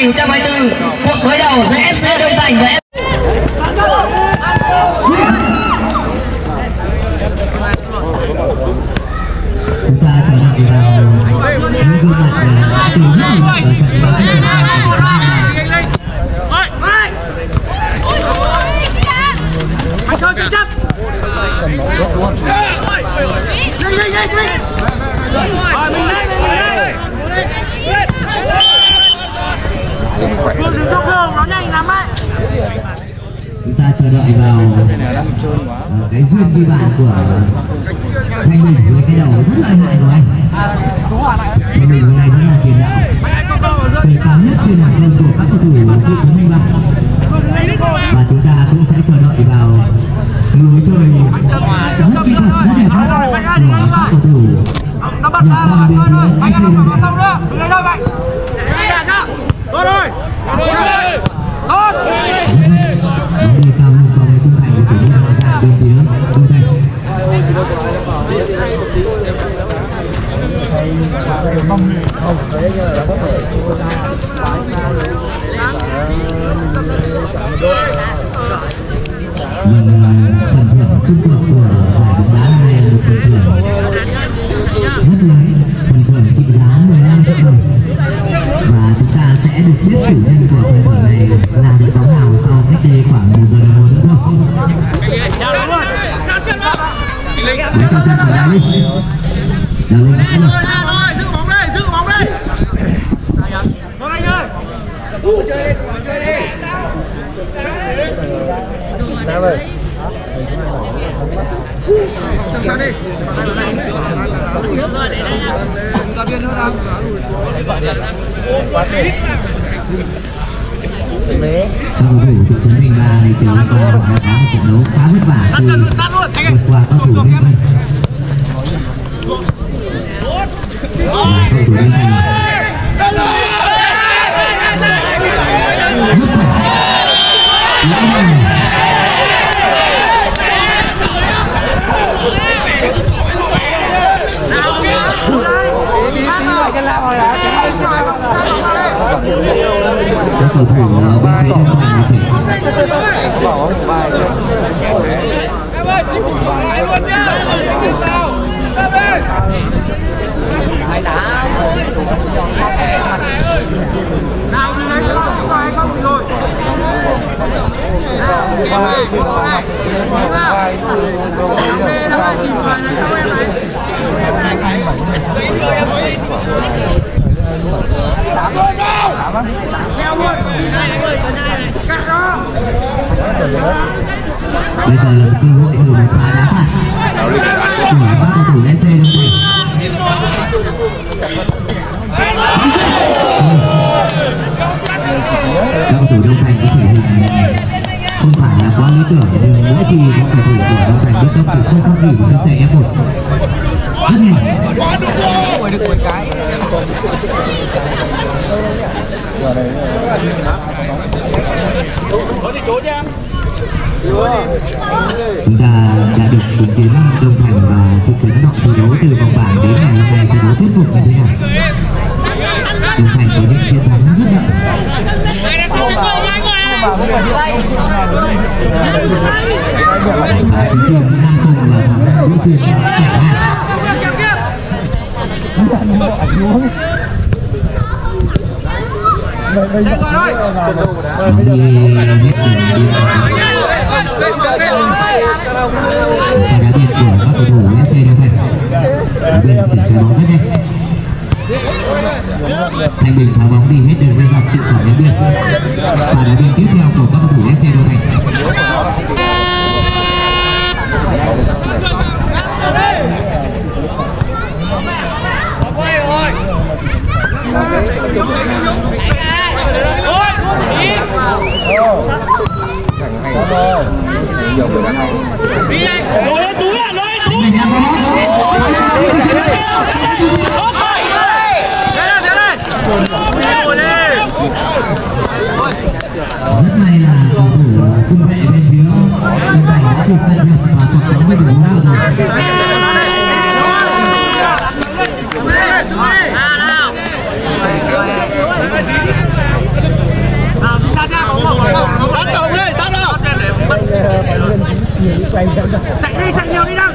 2024 cuộc đối đầu giữa FC Đông Thành và chúng ta trở lại vào những gương mặt từ rất nhiều ở trận đấu tiếp theo của chúng Anh thôi cứ chấp. Nhanh nhanh nhanh nhanh Rồi mình lên mình lên Phương khỏe nó nhanh lắm ấy chúng ta chờ đợi vào à, cái duyên ghi bàn của thanh bình với cái đầu rất lợi hại của anh. Thanh bình hôm nay vẫn là tiền đạo trời cao nhất trên hàng công của các cầu thủ thị trấn thanh bạn và chúng ta cũng sẽ chờ đợi vào lối chơi rất kỹ thuật rất đẹp mắt của các cầu thủ. Nó bật ra rồi, thôi thôi Anh Tốt rồi. Tốt bóng đi chủ nhân của thời điểm này là đội bóng nào sau cách đây khoảng một giờ đồng hồ nữa thôi. Đấy, con chân của Đào Linh. Đào Linh đã rồi. Ra thôi, giữ bóng đi, giữ bóng đi Thôi anh ơi Chơi đi, chơi đi Làm sao đi Ra viên nữa đang các cầu thủ thị trấn Bình Ba này chiều hôm qua đã có một trận đấu khá vất vả khi vượt qua các thủ dân. Và cầu thủ rất khỏe các cầu thủ là bên phía đông thành thì Nào thì lấy cái lon xuống ngoài không thì rồi Nào, em ơi, bộ này này cho em này Theo luôn Cắt đó bây giờ là cơ hội của một pha đá phạt của ba cầu thủ FC Đông Thành các cầu thủ Đông Thành có thể hình không phải là quá lý tưởng, nhưng mỗi khi các cầu thủ của Đông Thành biết tốc thì không khác gì của chiếc xe F1 rất nhanh chúng ta đã được chứng kiến Đông Thành và thị trấn Nọng thi đấu từ vòng bảng đến ngày hôm nay thi đấu tiếp tục như thế nào? Đông Thành có những chiến thắng rất đậm và chúng tôi cũng đang cùng là thắng đối phương cả hai đây rồi thôi bóng đi đi đá biên của các cầu thủ FC Đà Thành ở bên triển khai bóng rất nhanh Thanh Bình phá bóng đi hết đường bên dọc chịu quả đá biên pha đá biên tiếp theo của các cầu thủ FC Đà Thành. Rất may là cầu thủ trung vệ bên phía Đông Thành đã kịp tận dụng và sập bóng về đường bóng rồi chạy đi chạy nhiều đi đăng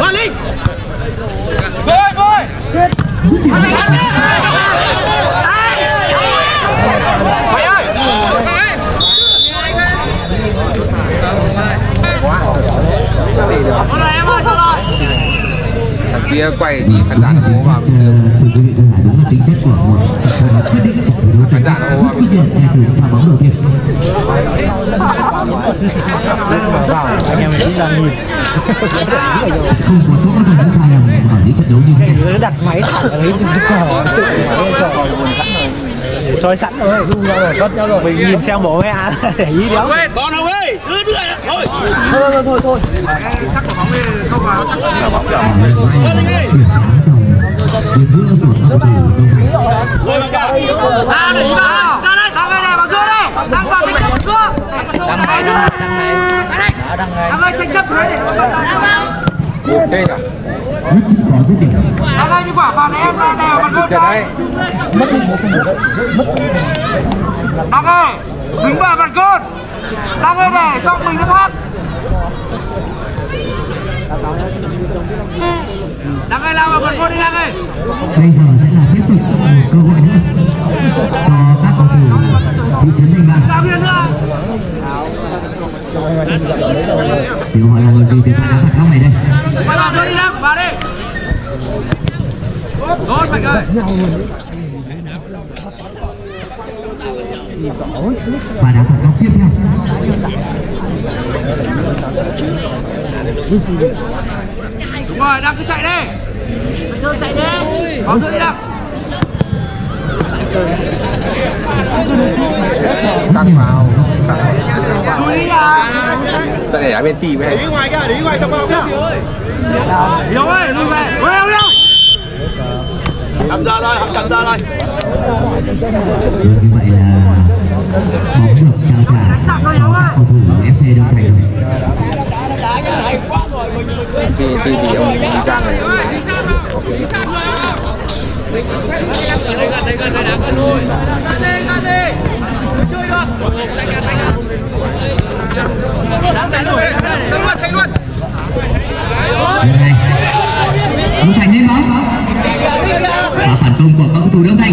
vào linh rồi. Rồi dứt điểm kia quay thì khán giả nó vào sướng quý vị đơn giản đúng là tính chất của một tập hợp quyết định trận đấu Khán giả nó rất quyết liệt ngay từ pha bóng đầu tiên. Anh em cũng đang nhìn không có chỗ cho những sai lầm ở những trận đấu như thế này. Đặt máy thẳng ở đấy chờ tự máy chờ soi sẵn rồi rung nhau rồi cất nhau rồi. Mình nhìn xem bố mẹ. Để ý đéo Con nào ơi, cứ đưa thôi. thôi thôi thôi thôi Chắc của bóng đi không vào. điểm sáng trong tuyến giữa của cầu thủ Đông Thành Rồi đang cả. đang để đang vào. Ra đây, thằng này này, vào giữa đây. Đang vào tranh chấp vào giữa. Đăng này, đăng này. Đăng này. Đăng đang tranh chấp thế để nó bắt đầu. đang nhỉ rất chịu khó dứt điểm Đăng đang như quả vào này em ra đèo mặt gôn đang đấy Đăng ơi, đứng vào mặt gôn. Đăng ơi để cho mình nó thoát. Đăng ơi, lao vào mặt gôn đi Đăng ơi. bây giờ sẽ là tiếp tục một cơ hội nữa cho các cầu thủ thị trấn kia nữa. điều họ làm gì từ pha đá phạt góc này đây Vào vào đi Đăng, vào đi. Tốt Mạnh ơi. pha đá phạt góc tiếp theo Đúng rồi, Đăng cứ chạy đi. Chơi chạy đi. Có giữa đi Đăng. tăng vào Lùi đi à. trận này ở bên team ấy Đi ngoài kìa, đi ngoài trong vòng kìa. Hiếu ơi, lùi về. Ôi, Hiếu, Hiếu. Cầm ra rồi, cầm ra rồi. Như vậy là bóng được trao trả cho các cầu thủ FC Đông Thành thì thì ông đi trang này. Tránh Đông Thành lên bóng và phản công của các cầu thủ Đông Thành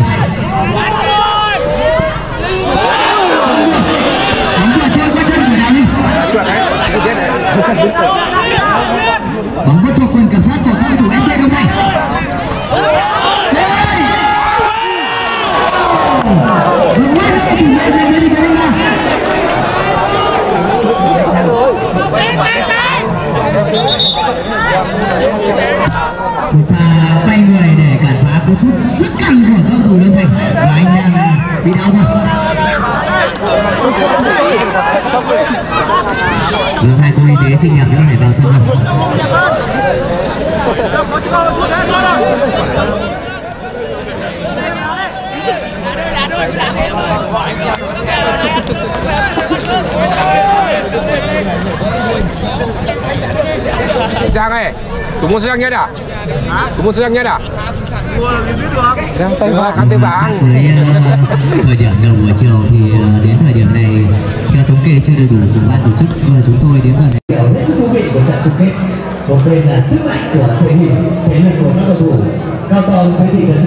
bóng vừa trôi qua chân của Đào Linh bóng vẫn thuộc quyền kiểm soát của các cầu thủ FC Đông Thành Đúng quá, chủ nhà về về đi cái này mà. một pha quay người để cản phá cú sút rất căng của các cầu thủ Đông Thành và anh đang bị đau thôi được hai cô y tế sinh nhập những này vào sân rồi trang ơi môn xuất sắc nhất à? Môn xuất sắc nhất à? Đang tay vào khán tư bảng với ờ, thời điểm đầu buổi chiều thì ờ, đến thời điểm này theo thống kê chưa đầy đủ của ban tổ chức và chúng tôi đến giờ này điều hết sức thú vị của trận chung kết một bên là sức mạnh của thể hình thể lực của các cầu thủ cao to với thị trấn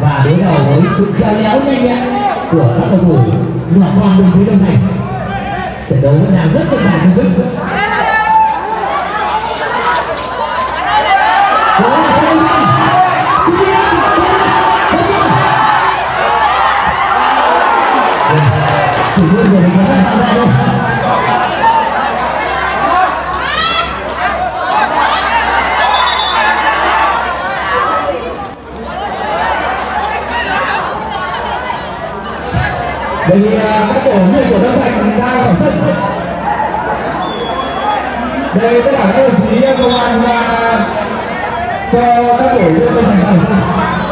và đối đầu với sự khéo léo nhanh nhẹn của các cầu thủ nhỏ con bên phía đông thành trận đấu vẫn đang rất căng thẳng và dứt của mình các cổ người của Đông Thành ra khỏi sân. Đây, tất cả các đồng chí, công an và cho các cổ viên Đông Thành ra khỏi sân.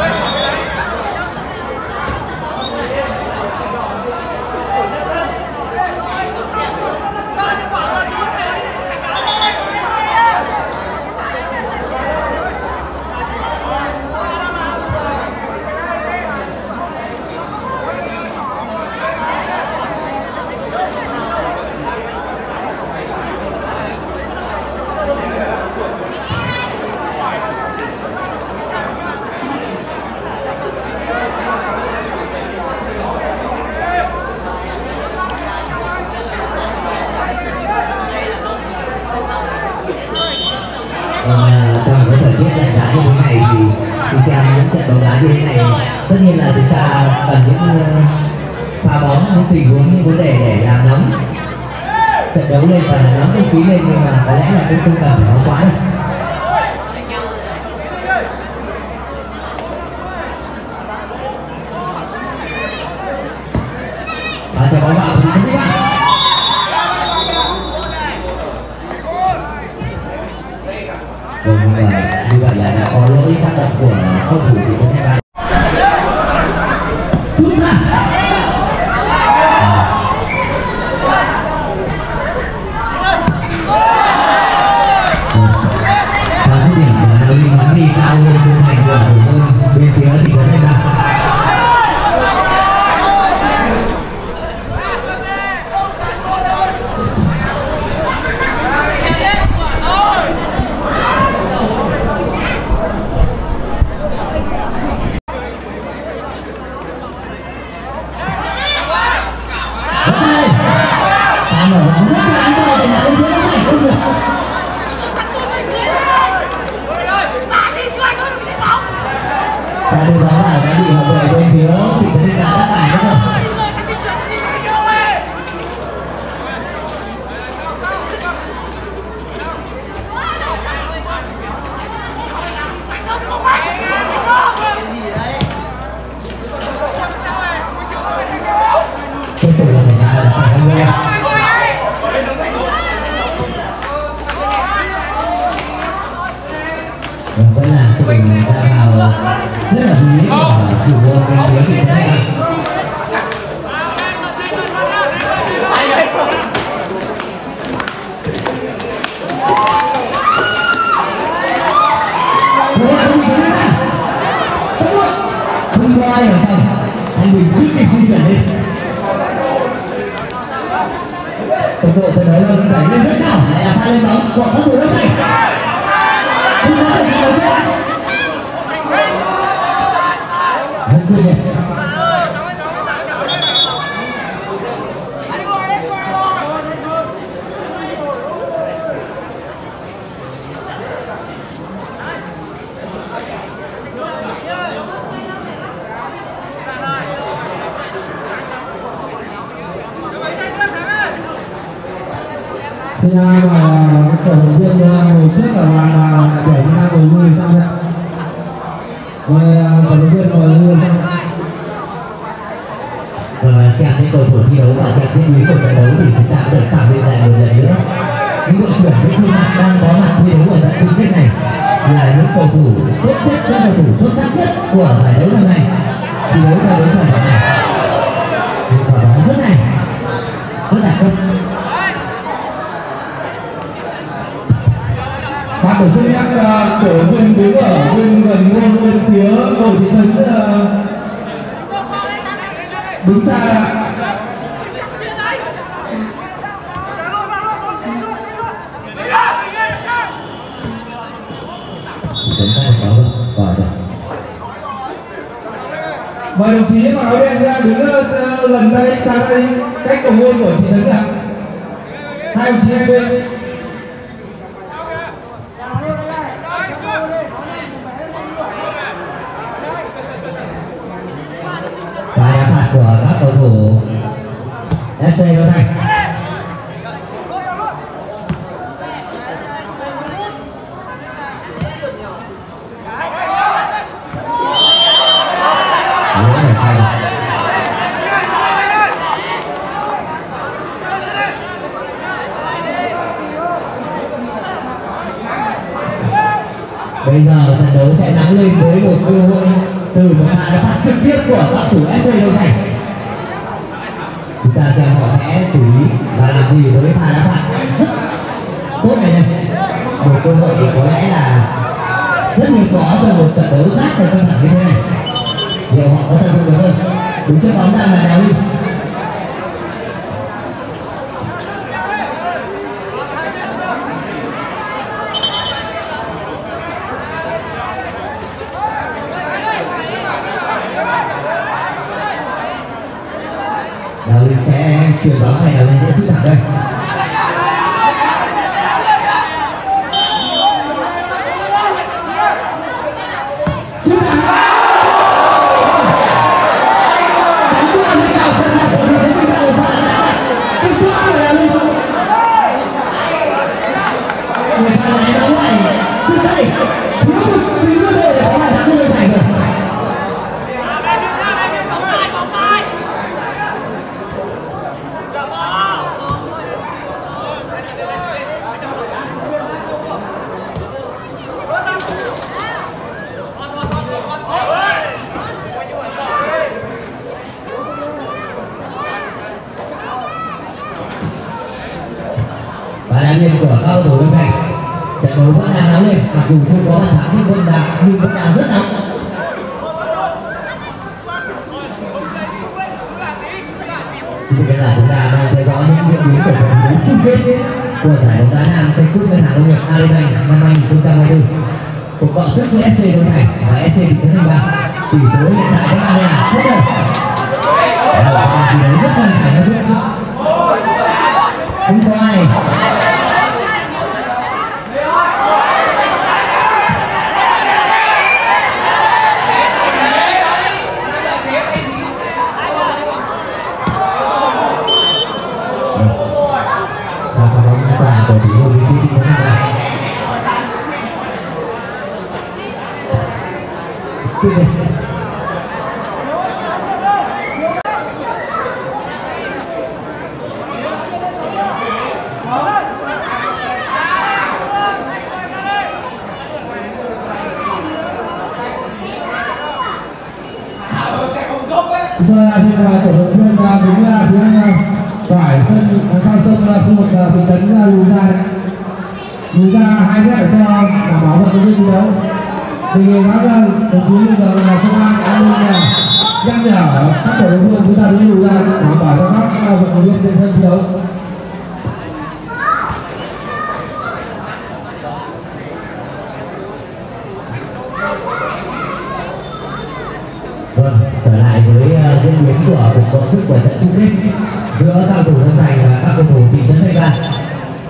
nhiên là chúng ta cần những ờ, pha bóng, những tình huống, những vấn đề để làm nóng. Trận đấu lên và nóng không khí lên nhưng mà có lẽ là cũng không cần phải nói quá đâu. kuasa sức của FC đội này. Và FC đội thứ ba tỷ số hiện tại vẫn đang là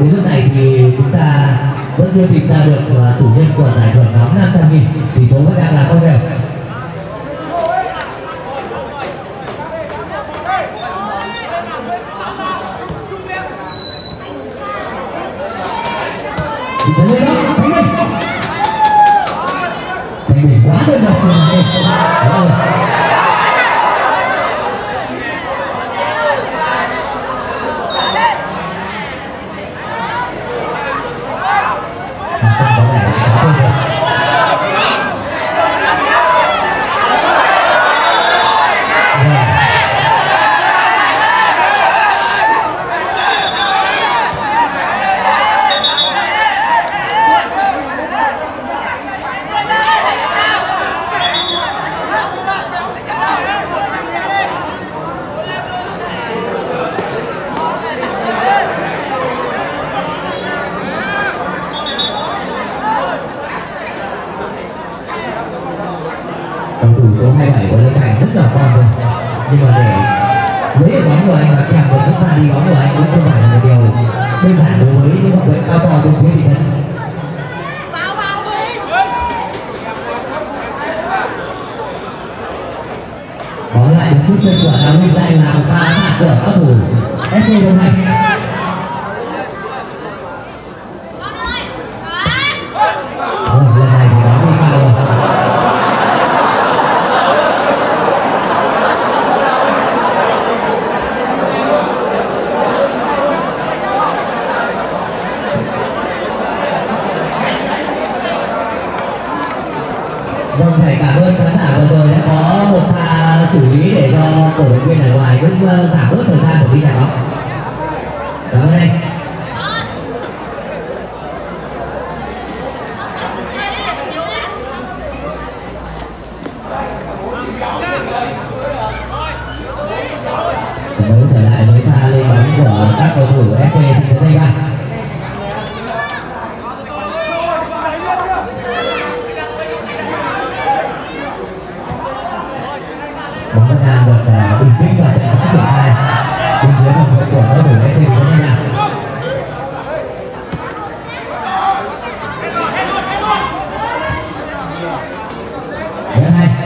đến lúc này thì chúng ta vẫn chưa tìm ra được à, chủ nhân của giải thưởng nhóm 500 nghìn thì số vẫn đang là không đều. When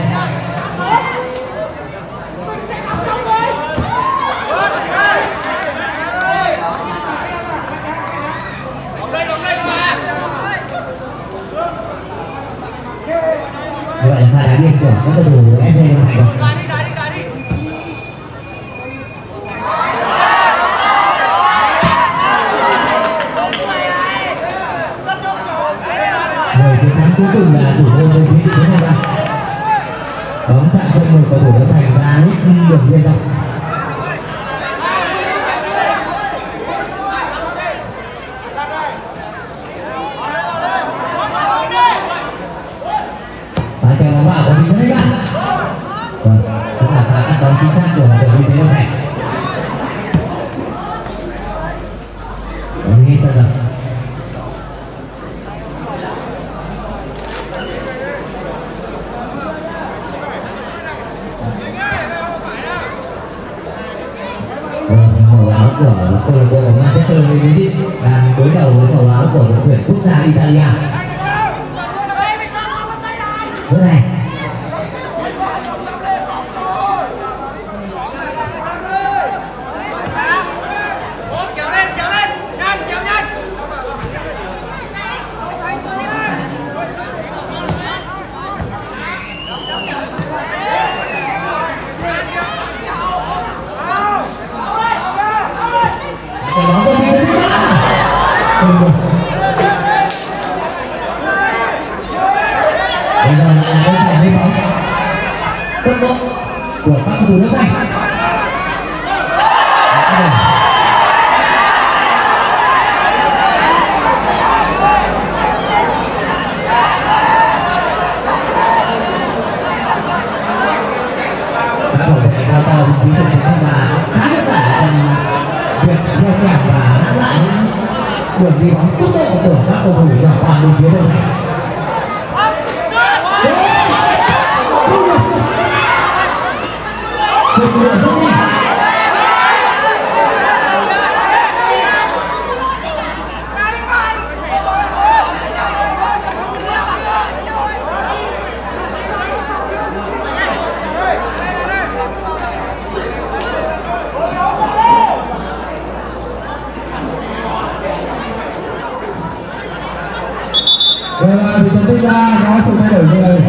thì có sự thay đổi người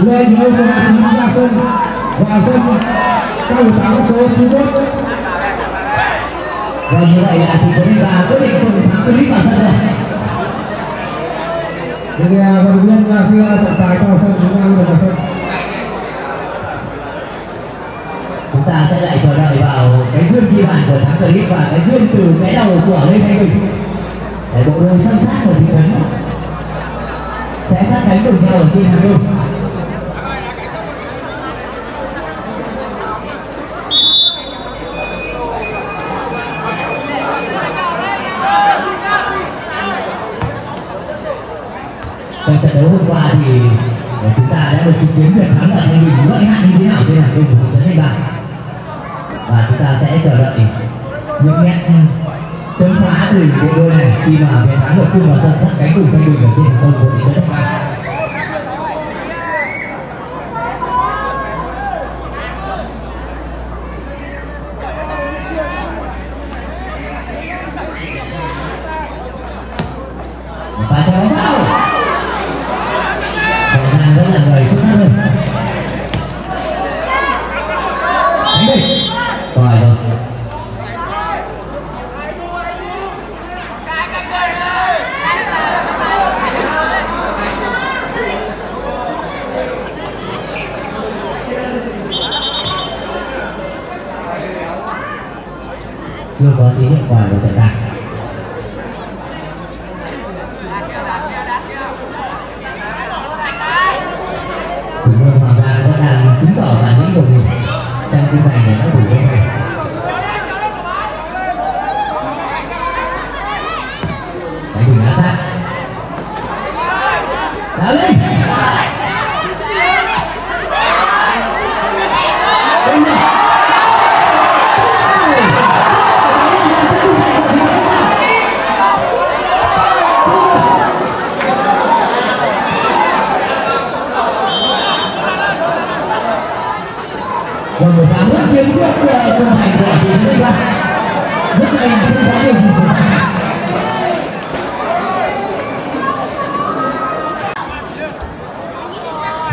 lên với số 9 ra sân và sân cao thủ thắng số 91 và như vậy là thì chúng ta quyết định cùng thắng clip vào sân rồi thì vận động viên khi trọng tài cho sân chúng ta được vào sân chúng ta sẽ lại chờ đợi vào cái duyên ghi bàn của thắng clip và cái duyên từ cái đầu của lê thanh bình. Để bộ đôi sân sát của thị trấn sát cánh cùng nhau ở trên hàng đôi trong trận đấu hôm qua thì ờ, chúng ta đã được chứng kiến việc thắng ở thanh bình lợi hại như thế nào trên hàng công của thị trấn thanh bạc và chúng ta sẽ chờ đợi những nét chấm phá từ bộ đôi này. Khi mà cái thắng được cùng vào sân sát cánh cùng tay bình ở trên hàng của thị trấn thanh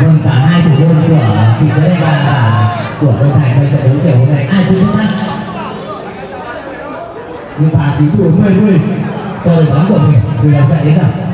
vâng cả hai thủ môn của kỳ thế đại Ba và của đội thành trong trận đấu chiều hôm nay. Ai cũng xuất sắc nhưng mà tí thủ 10 10 tôi đội của mình từ đầu trận đến giờ.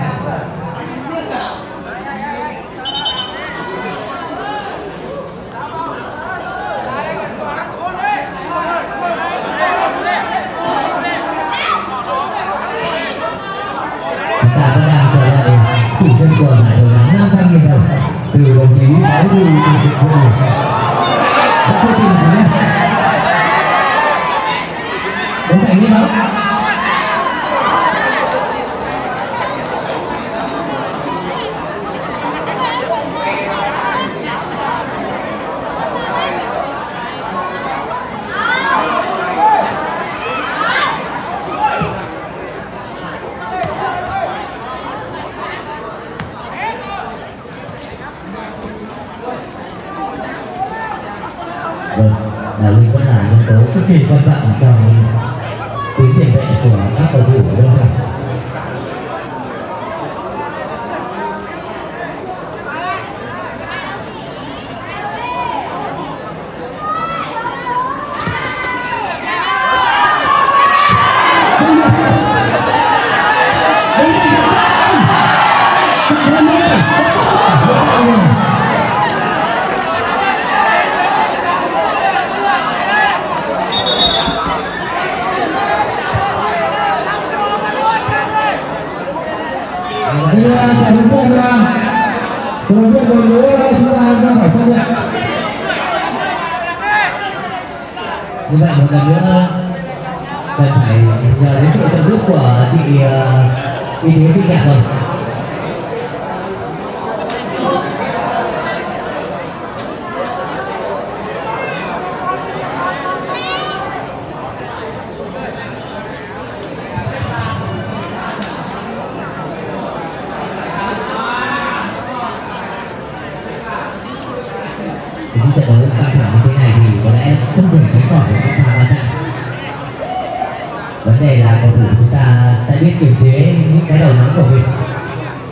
biết kiềm chế những cái đầu nóng của mình,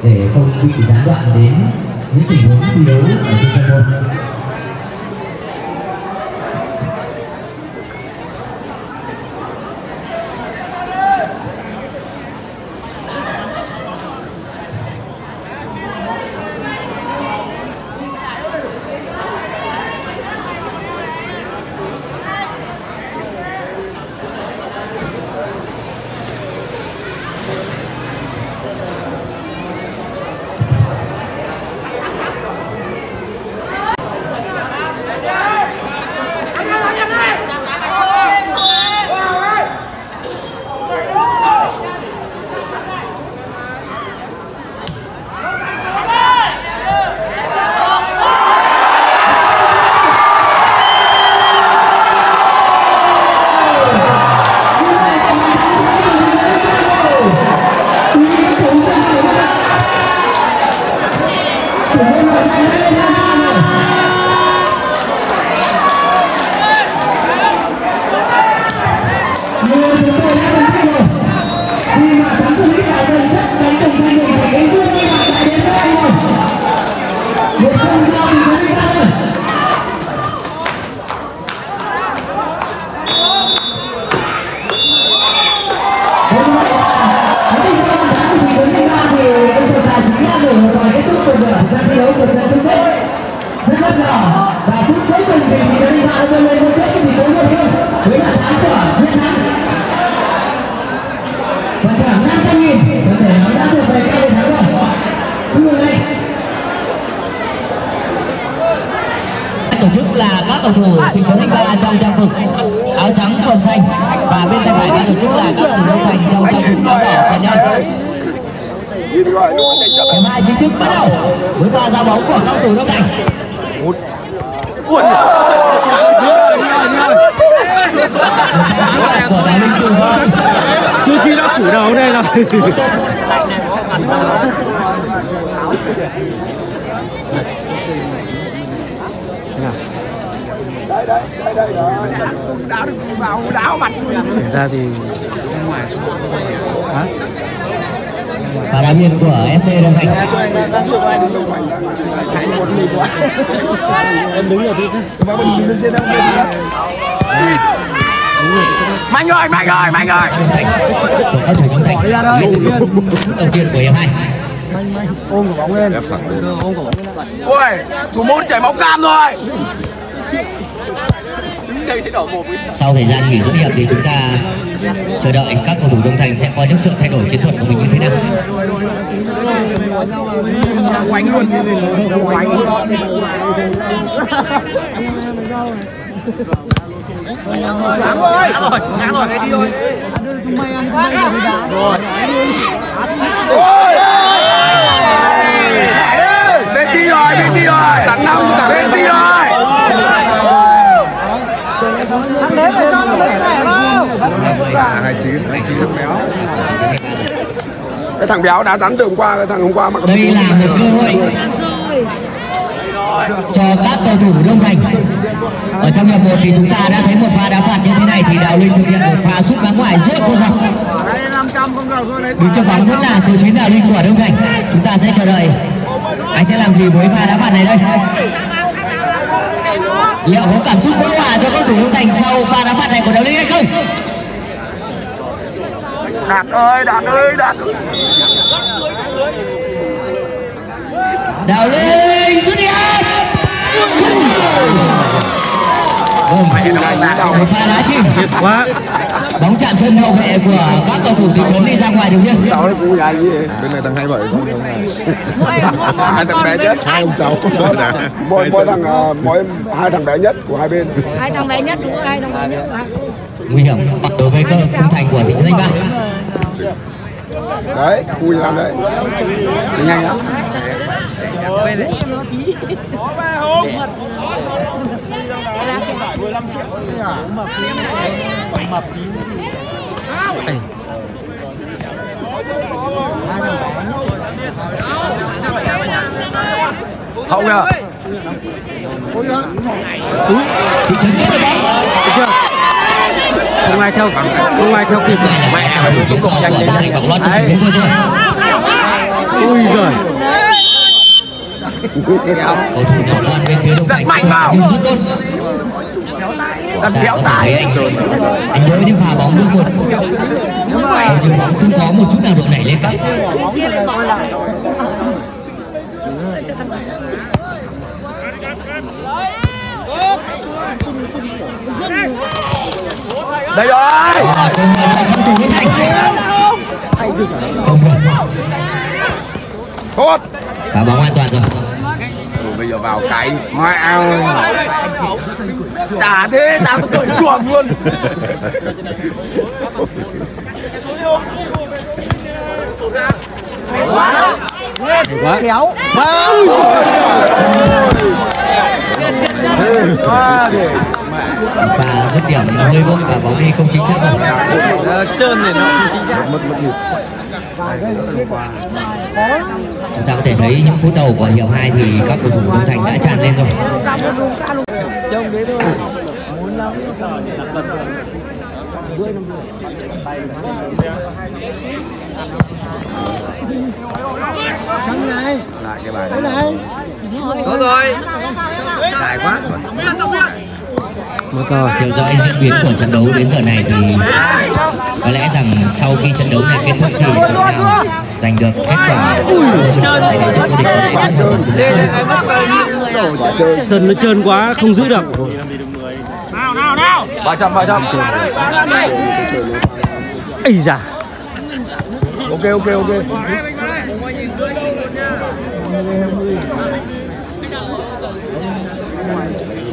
để không bị gián đoạn đến những tình huống thi đấu ở trên sân khấu anh đang chụp anh đồng ảnh. Đang thấy một mình quá em đứng ở phía mà mình đứng lên xe đang mạnh rồi mạnh rồi mạnh rồi. Các thủ bóng thành phút đầu tiên của hiệp hai ôm của bóng lên. Ôm của bóng lên. Ôi thủ môn chảy máu cam rồi. Sau thời gian nghỉ giữa hiệp thì chúng ta chờ đợi các cầu thủ Đông Thành sẽ có những sự thay đổi chiến thuật của mình như thế nào. Quánh luôn, quánh luôn. Chán rồi, chán rồi, đi rồi. Rồi. Bên đi rồi, bên đi rồi. Tặng năm, bên đi rồi. dạ 29 29 thằng béo cái thằng béo đã rắn đường qua cái thằng hôm qua mặc đây là một cơ hội cho các cầu thủ Đông Thành ở trong hiệp một thì chúng ta đã thấy một pha đá phạt như thế này thì Đào Linh thực hiện một pha sút bóng ngoài rất cô dọc đứng trước bóng vẫn là số 9 Đào Linh của Đông Thành chúng ta sẽ chờ đợi anh sẽ làm gì với pha đá phạt này đây liệu có cảm xúc vỡ hòa cho cầu thủ Đông Thành sau pha đá phạt này của Đào Linh hay không Đạt ơi, Đạt ơi, Đạt Đào Linh dứt điểm. Vâng, một pha đá chìm. quá. Bóng chạm chân hậu vệ của các cầu thủ thị trấn đi ra ngoài đường biên. Sáu đấy cú dài gì bên này thằng 27 không đúng này Hai thằng bé chết hai ông cháu. Mỗi, mỗi thằng, ờ, mỗi hai thằng bé nhất của hai bên. Hai thằng bé nhất đúng hai thằng bé nhất của hai Nguy hiểm. Đối với cơ khung thành của thị trấn Thanh Ba. Đấy, cú làm đấy. Nhanh lắm. Hậu kìa. Thị trấn tiếp được bóng. Không ai theo không ai theo kịp mẹ cũng tình huống vừa rồi. ui giời Cầu thủ nhỏ lon bên phía Đông Thành mạnh vào. nhưng rất tốt. Đặt thể tải anh anh nhớ đến pha bóng bước một. Hầu như bóng không có một chút nào độ nảy lên cấp. Đây rồi. Thành. Không được. Tốt. Và bóng an toàn rồi. Bây giờ vào cái Ngoại ơi Chả thế sao nó cởi chuồng luôn. Quá. Kéo Và dứt điểm hơi vội và bóng đi không chính xác rồi. trơn thì nó không chính xác. Chúng ta có thể thấy những phút đầu của hiệp 2 thì các cầu thủ Đông Thành đã tràn lên rồi. Lại cái bài này. Tốt rồi. Dài quá một to Theo dõi diễn biến của trận đấu đến giờ này thì có lẽ rằng sau khi trận đấu này kết thúc thì đội nào giành được kết quả. Trơn sân nó trơn quá không giữ được. Ba trăm ba trăm ây da. Ok ok ok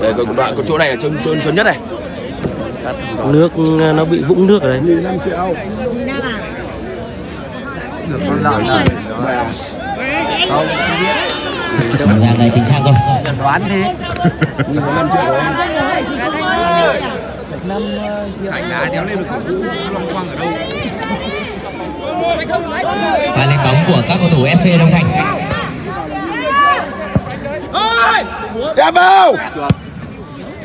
Đây có đoạn có chỗ này là trơn trơn trơn nhất này. Nước nó bị vũng nước ở đấy Nam à Được con lợn này là chính xác rồi. Đoán thế. Và lên bóng của các cầu thủ FC Đông Thành. Đẹp vào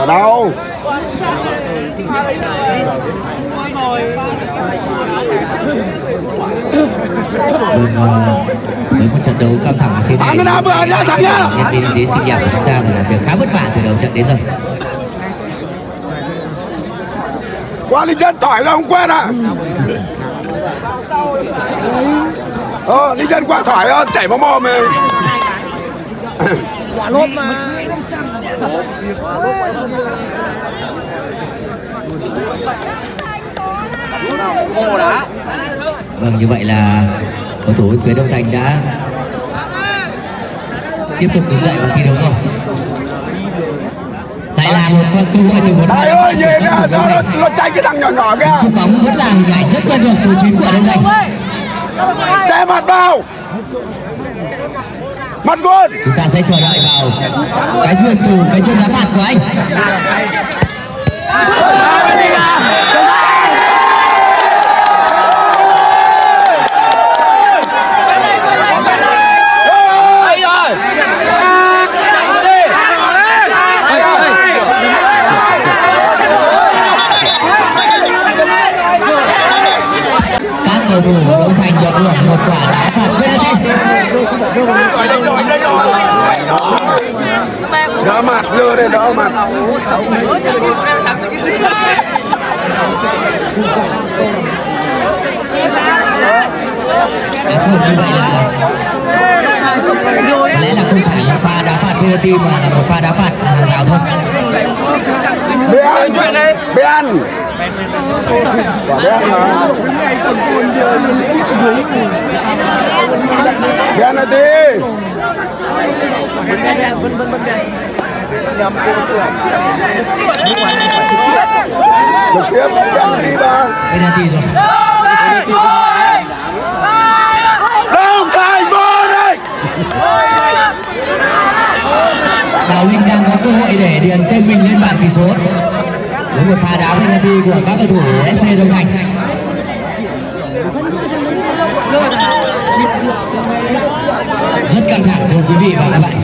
ở đâu? Với ờ, một trận đấu căng thẳng thế này nhân viên kinh tế sinh nhật của chúng ta là làm việc khá vất vả từ đầu trận đến giờ. Quá linh chân tỏi ra không quen ạ. Ờ linh chân qua tỏi ờ, chảy máu mồm này. Quả lốt mà. Vâng như vậy là cầu thủ phía đông thành đã tiếp tục đứng dậy và thi đấu rồi. Lại là một phần cơ hội từ một pha ơi, ra, nó, nó, nó tranh cái thằng nhỏ nhỏ kia Chúc bóng vẫn là hình ảnh rất quen thuộc số 9 của đông thành. Che mặt vào. Mặt gôn chúng ta sẽ chờ đợi vào cái duyên từ cái chân đá phạt của anh cầu thủ của thành được hưởng một quả đá phạt penalty Đỡ mặt, đưa đây, đỡ mặt À không, như vậy là lẽ là không phải là pha đá phạt penalty mà là một pha đá phạt hàng rào thôi. Bian Bian Quả đen mà Bian là gì? Trực tiếp Bian đi ba Penalty rồi. Đông Thành vô đây. Đào Linh đang có cơ hội để điền tên mình lên bảng tỷ số. Với một pha đá penalty của các cầu thủ FC Đông Thành. Rất căng thẳng, thưa quý vị và các bạn.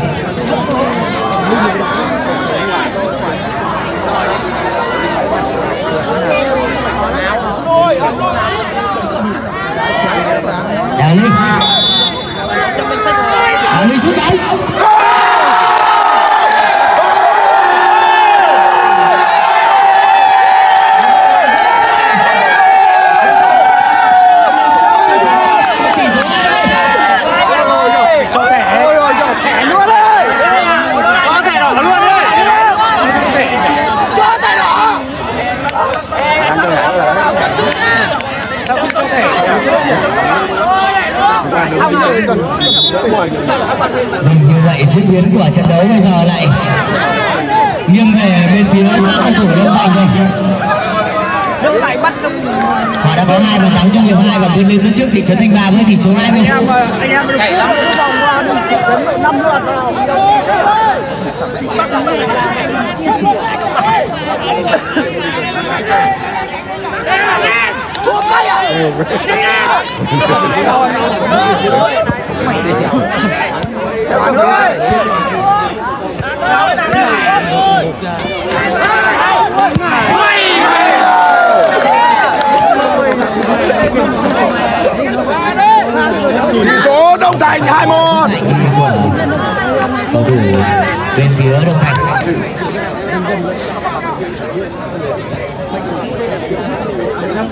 Đào Linh Đào Linh sút bóng tỷ số hai bên. cho thẻ Ôi ôi giời, thẻ luôn đấy có thẻ đỏ luôn đi Cho thẻ đỏ Vâng, như vậy diễn biến của trận đấu bây giờ lại nghiêng về bên phía các cầu thủ Đông Thành rồi. Họ đã có hai bàn thắng trong hiệp hai và vươn lên dẫn trước thị trấn Thanh Ba với tỷ số 2 anh em? Tỷ số Đông Thành 21. Cầu thủ bên phía Đông Thành.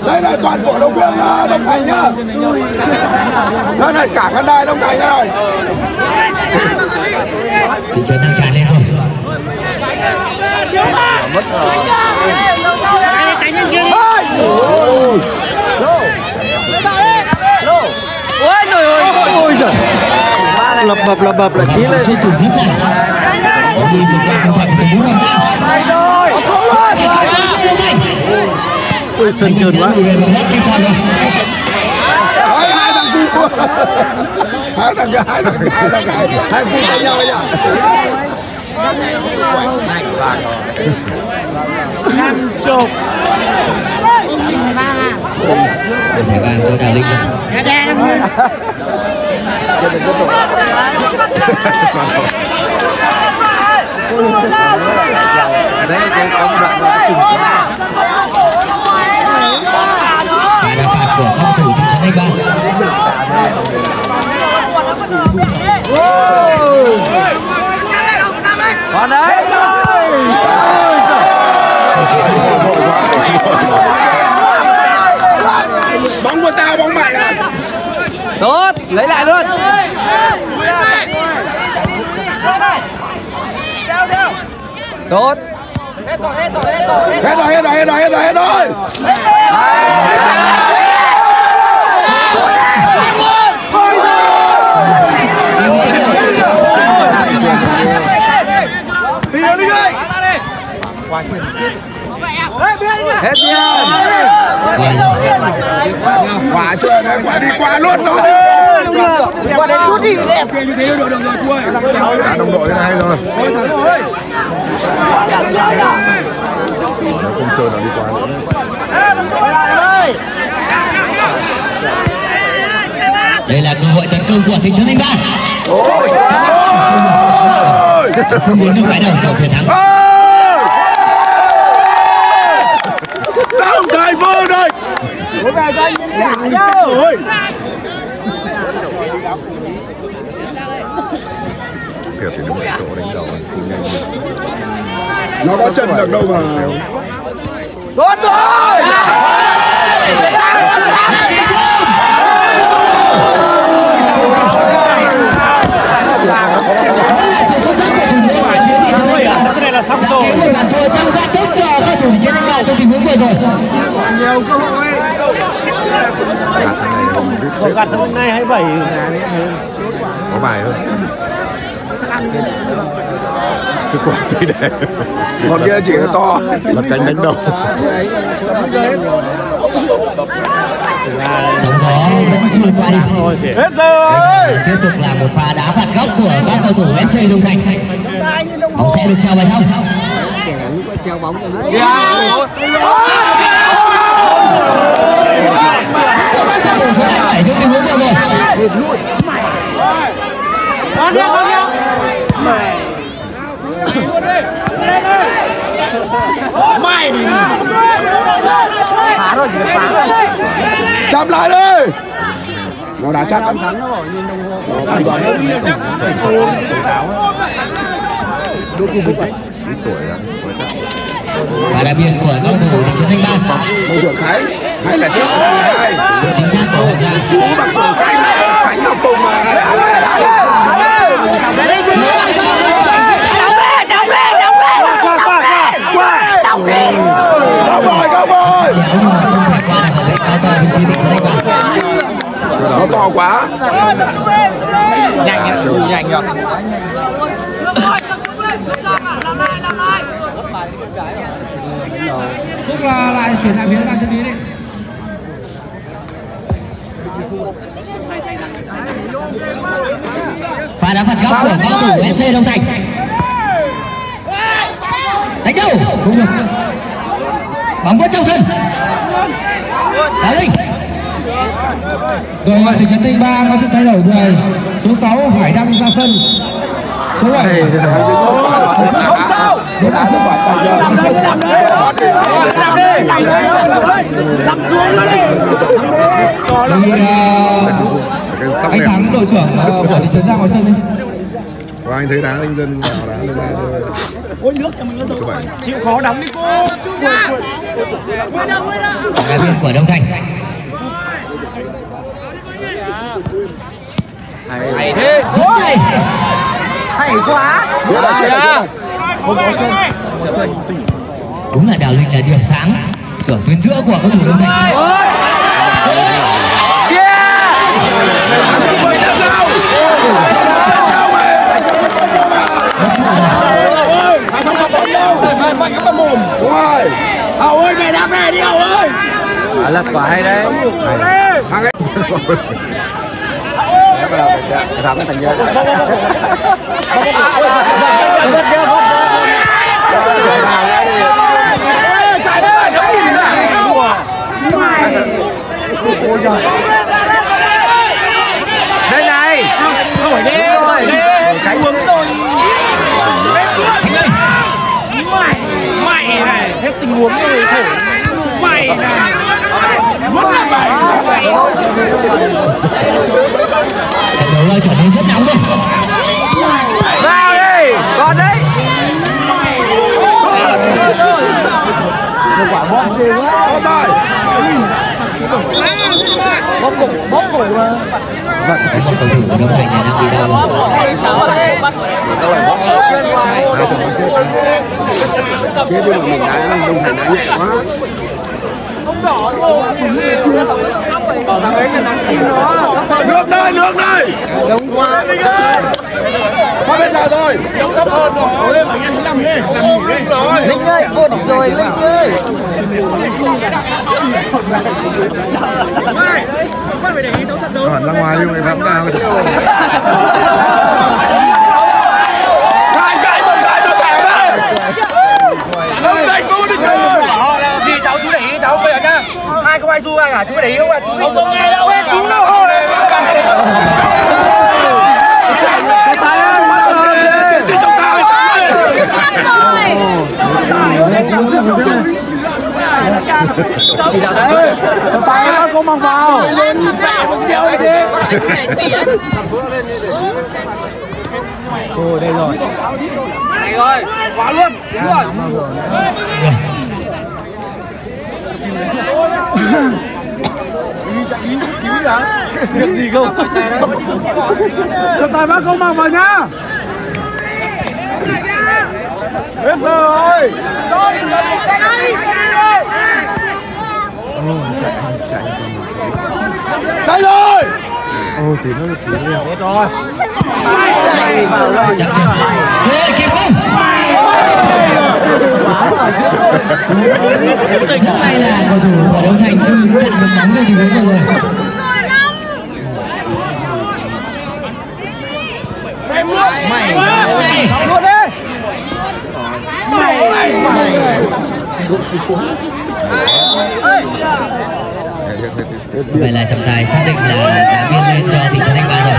Đây là toàn bộ động viên ờ, Đông Thành nhá Đây này cả khán đài Đông Thành này Thị trấn đang tràn lên rồi. ôi trời ơi ôi giời lập bập lập bập là Và chí bóng lên sút từ dưới sân. Bóng đi qua Đông Thành từ bốn hàng ra. Ôi sân trơn quá. Hai thằng cu hai thằng hai thằng hai thằng hai cu cãi nhau bây giờ chụp Thẻ vàng cho Đào Linh rồi. đấy có một đoạn nó trùng của các cầu thủ thị trấn Anh Ba Còn đấy. bóng của tao bóng mày à Tốt, lấy lại luôn. Tốt. hết rồi hết rồi hết rồi hết rồi hết rồi hết rồi đi đi đi Hết tiền. quả chưa? Quả đi qua luôn rồi Quả đấy sút đi đẹp. Đồng đội này hay rồi. Không chơi nó đi qua nữa đây là cơ hội tấn công của thị trấn Anh Ba. Không muốn được phải đầu của Việt Thắng Đồng thời vô đây Kiệt thì đúng chỗ đánh đầu nó có chân được đâu mà. Tốt rồi. sự xuất sắc của thủ môn của thị Anh là rồi. kéo một bàn thua trong gia thức cho các thủ thị trấn Anh Ba trong tình huống vừa rồi nhiều cơ hội Gạt sang này không biết Có bên này hay bảy. có bài hơn sức khỏe tùy đẹp. Còn kia chỉ là to. Là cánh đánh đầu. Sóng gió vẫn chưa qua đi hết rồi. Tiếp tục là một pha đá phạt góc của các cầu thủ FC Đông Thành. Bóng sẽ được trao vào trong cầu thủ số 27 trong tình huống vừa rồi chạm lại đi nó đã chắc lắm phản đoán ít tuổi đã quay khác và đặc biệt của cầu thủ thị trấn Thanh Ba mày được khái hay là tiếp hai chính xác của Hậu Giang cú bằng của khái khái nào cùng mà nó to quá Nhanh cù nhanh rồi. Là lại chuyển lại phía ban thư ký đi. Pha đá phạt góc của cầu thủ FC Đông Thành. Đánh đầu không được. Bóng vẫn trong sân. Đá linh. Đội ngoại thị trấn Tây Ba có sự thay đổi người. Số 6 Hải Đăng ra sân. Số 7 không sao đến là số 7 ra sân thì à, cái tóc anh đẹp Thắng đội trưởng à, của thị trấn ra ngoài sân đi và anh thấy đá anh dân vào đá lên ra ôi nước cho mình bảy Chịu khó đóng đi cô. đại viên của Đông Thành Hay thế. rất hay là chết là đúng là Đào Linh là điểm sáng cửa tuyến giữa của các thủ Đông Thành chết rồi chết đâu chết đâu mày đúng rồi hậu ơi mày đáp về đi hậu ơi Quả lật quả hay đấy. thằng ấy Thắng cái thành giới đây này Đây này. Không phải đi rồi. cái uống tôi mày Mày này. Hết tình huống rồi thổi. Mày này. vẫn là mày trận đấu đã trở nên rất nóng rồi vào có tay có một cầu thủ của Đông Thành này đang bị đau kia nhưng mà mình đá đông thành đá nhẹ quá nước đây nước đây. Đúng quá. Qua bên nào thôi linh ơi vô địch rồi linh ơi hẳn ra ngoài nhưng lại bám vào hai cái một cái tôi tẻ đấy. Đông thành vô địch rồi thì cháu chú để ý cháu bây giờ nhá. Hai không ai du ai cả chú để ý không ạ? Chú không nghe đâu. Chú đâu hô này chiến sĩ trọng tài chị đạo đấy cho tay nó không mang vào lên đeo đi Ồ đây rồi Này rồi, quá luôn, đúng rồi Việc gì không? Cho tay bác không mang vào nhá hết giờ rồi. Đây rồi. Chạm chân rồi kịp không rất may là cầu thủ của Đông Thành không chặn được bóng trong tình huống vừa rồi. Mày. Luôn đi vậy là trọng tài xác định là đã biên lên cho thị trấn Anh Ba rồi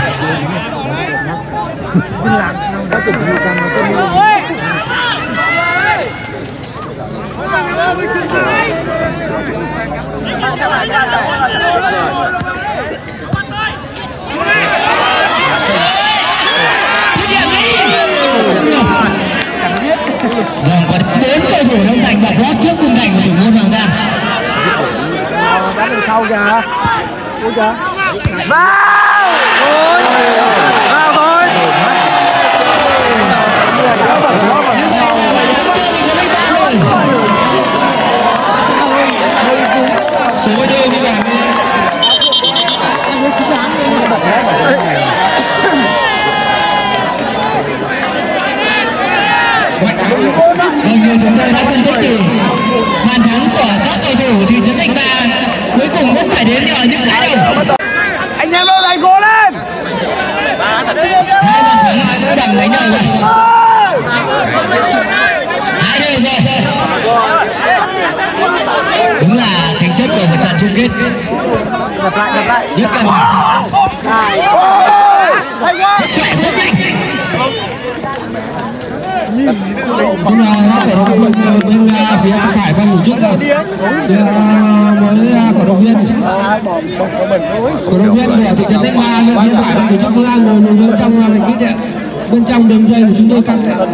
xuất hiện đi vâng còn bốn cầu thủ Đông Thành và lót trước cung thành của thủ môn Hoàng Giang. Đá đằng sau kìa Ui kìa Vào Thôi Vào thôi như vậy là Anh Ba số bao nhiêu các bạn Vâng như chúng tôi đã phân tích thì bàn thắng của các cầu thủ thị trấn Anh Ba cuối cùng cũng phải đến nhờ những cái đầu Anh em đâu này cố lên! Hai bàn thắng đằng đánh đầu rồi. Hai đều rồi. Đúng là tính chất của một trận chung kết. Gặp lại gặp lại rất căng Xin các cổ động viên bên phía phải ban tổ chức rồi. Thì à, với cổ động viên cổ động viên của thị trấn Thanh Hoa lên phía phải ban tổ chức Phương An ngồi bên trong vạch đít ạ. Bên trong đường dây của chúng tôi căng đấy.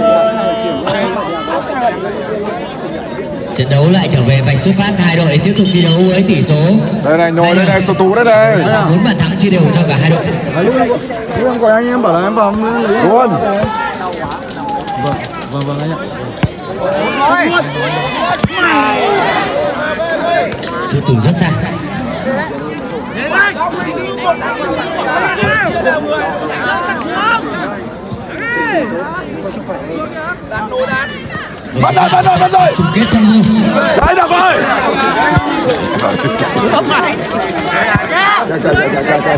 trận đấu lại trở về vạch xuất phát hai đội tiếp tục thi đấu với tỷ số đây này nhồi đây này số tú đây này đó là bốn bàn thắng chia đều cho cả hai đội em gọi anh em bảo là em bấm luôn sút từ rất xa. Bắt rồi bắt rồi bắt rồi. Chung kết trong mơ đấy được rồi. Chạy, chạy,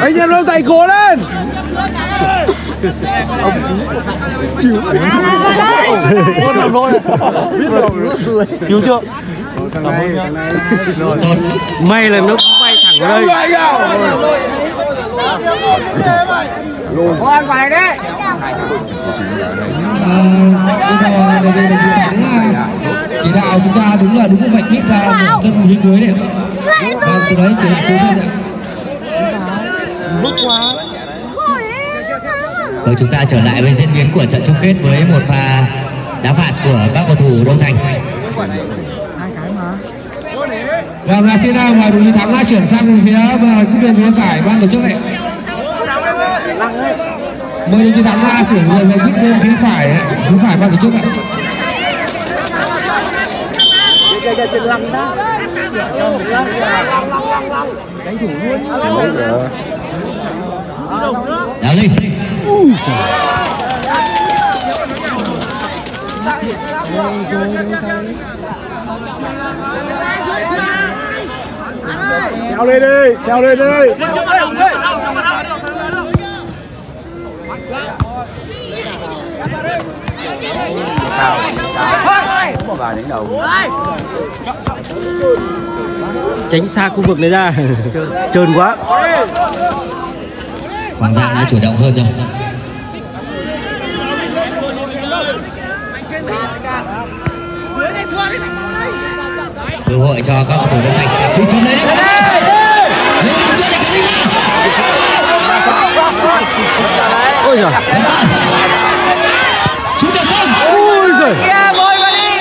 Anh em đâu dậy cố lên. Ôn đồng lôi Cứu chưa? Tốt May là nó bay thẳng vào đây. Cô ăn quả này đi. số 9 là hay bây giờ đề nghị đồng chí thắng à, chỉ đạo chúng ta đúng là đúng vạch đích là một sân phía dưới này và từ đấy chỉ đạo cuối sân này Rồi chúng ta trở lại với diễn biến của trận chung kết với một pha đá phạt của các cầu thủ Đông Thành. và là xin nào đồng chí thắng đã chuyển sang phía và cứ bên phía phải ban tổ chức này. Mời đồng chí thắng ra chuyển người về biết bên phía phải phía phải ban tổ chức này Đào Linh. treo lên đi treo lên đi tránh xa khu vực này ra. Trơn. Quá. Hoàng Giang đã chủ động hơn rồi. Cơ hội cho các cầu thủ Đông Thành. Đi chuyền đấy. Lên đường cho ôi giời Giời. Kia đi.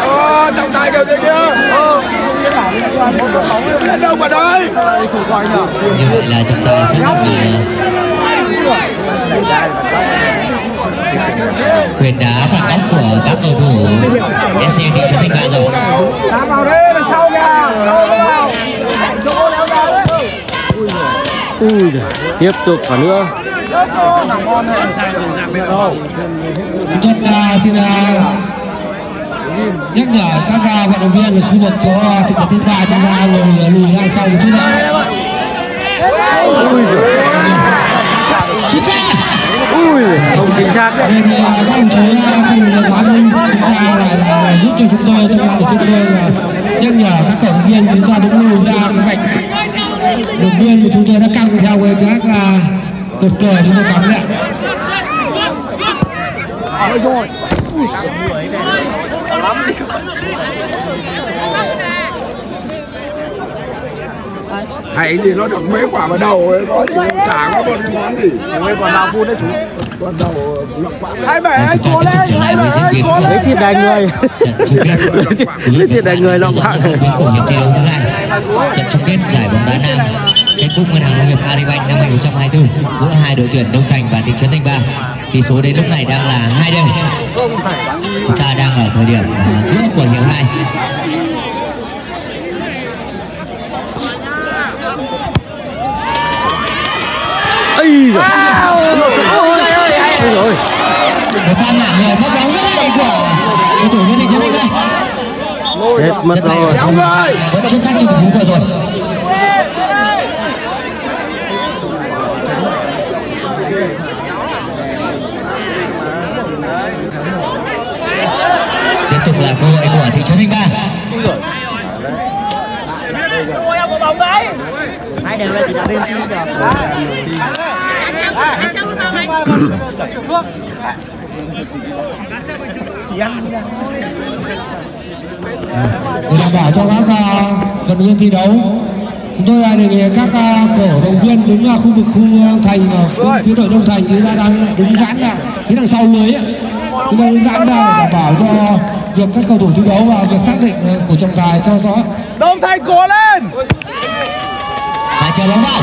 ờ trọng tài kìa kìa kìa. Đến đâu mà đây? Như vậy là trọng tài sẽ được quyền đá phạt góc của các cầu thủ. FC thị trấn Thanh Ba rồi. Đá vào đi, đằng sau kìa. Đâu vào. Chỗ léo ra. ui giời tiếp tục cả nữa. Chúng tôi à, xin à, nhắc nhở các à, vận động viên ở khu vực chỗ à, thị trấn Thiên Ba chúng ta ngồi à, lùi ra sau một chút nữa. ui không chính xác đấy. Đề nghị các đồng chí à, trong lực lượng an ninh chúng ta là giúp cho chúng tôi trong ban tổ chức là nhắc nhở các cổ động viên chúng ta đứng lùi ra cái vạch động biên của chúng tôi đã căng theo với các à, cột cờ chúng tôi cắm đấy. hay gì nó được mấy quả vào đầu ấy có chả có một món gì mấy còn nào phun đấy chú đầu hai ta tiếp tục trở lại với diễn biến của lấy thịt đài người. trận chung kết lấy thịt đài người lòng của hiệp thi đấu thứ hai trận chung kết giải bóng đá nam tranh cúp ngân hàng nông nghiệp Agribank năm 2024 giữa hai đội tuyển Đông Thành và thị trấn Thanh Ba. Tỷ số đến lúc này đang là hai đều. Chúng ta đang ở thời điểm à, giữa của hiệp hai. Ây giời ôi rồi một pha ngả người mất bóng rất hay của cầu thủ của thị trấn Thanh Ba chết mất rồi vẫn xuất sắc trong tình huống vừa rồi tiếp tục là cơ hội của thị trấn Thanh Ba Ôi. Hai đều đã lên team được. Để đảm bảo cho các à, vận động viên thi đấu. Chúng tôi đề nghị các à, cổ động viên đứng ở khu vực khu thành à, phía- phía đội đông thành chúng ta đang đứng giãn ra phía đằng sau lưới chúng ta đứng giãn ra để đảm bảo cho việc các cầu thủ thi đấu và việc xác định của trọng tài cho rõ. Đông Thành cố lên. và chờ bóng vào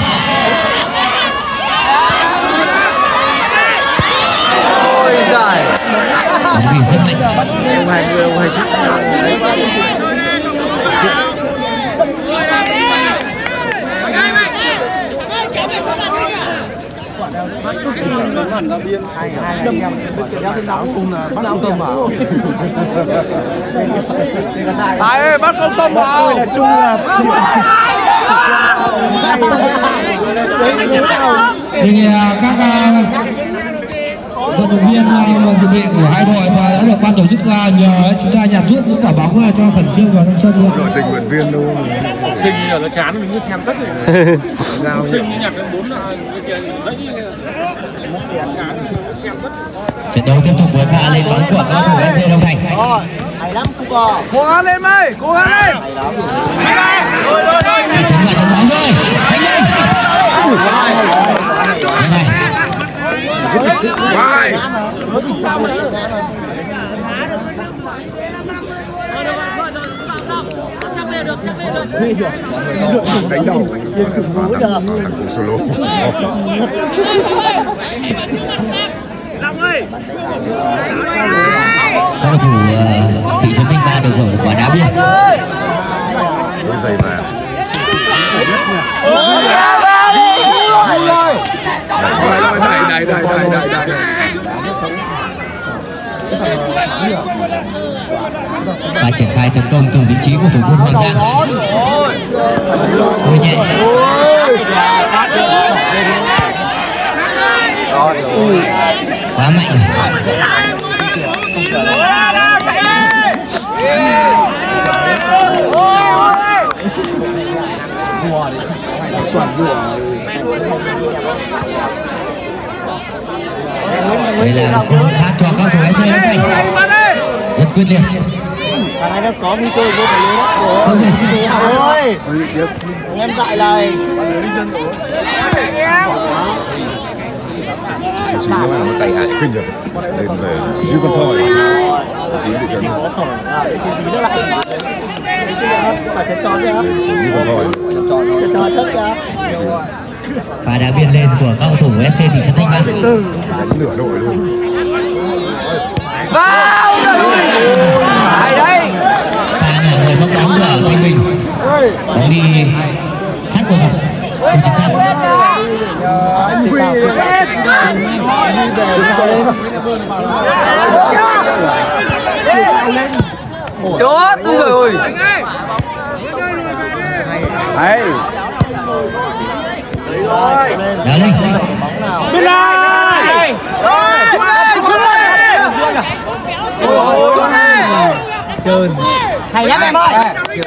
Ôi giời. Bóng đi rất mạnh hai người ông hay sức Tài ơi bắt con tôm vào. Đề nghị à, các à, vận động viên và dự bị của hai đội và đã được ban tổ chức nhờ chúng ta nhặt rút những quả bóng cho khẩn trương vào trong sân luôn. Đội tình nguyện viên học sinh giờ nó chán mình cứ xem tất rồi sinh nhặt đến bốn là dãy xem tất trận đấu tiếp tục với pha lên bóng của cầu thủ FC Đông Thành. Hay lắm cố gắng lên mày cố gắng lên. Chính là tấm bóng rồi. Thanh Minh. Thế này vai đánh đầu thằng của solo cầu thủ ờ, thị trấn Minh Ba được hưởng quả đá biên giày vàng rồi rồi đẩy đẩy đẩy đẩy đẩy đẩy và triển khai tấn công từ vị trí của thủ môn Hoàng Giang. Hơi nhẹ. Quá mạnh rồi đây là một hội khác cho các thủ FC Đông Thành rất quyết liệt thằng này nó có nguy cơ vô phải lưới không được đấy ôi em dạy này chính chính nó nó tay hại kinh rồi lên về như con thoi chính thị trấn à đi như con thoi pha đá biên lên của các cầu thủ FC thị trấn Thanh Ba đánh nửa đội luôn. Hay đấy. Pha là người móc bóng của Thanh Bình. Bóng đi sát của dọc không chính xác. Chốt. Rồi đấy đá lên bên này trơn hay lắm em ơi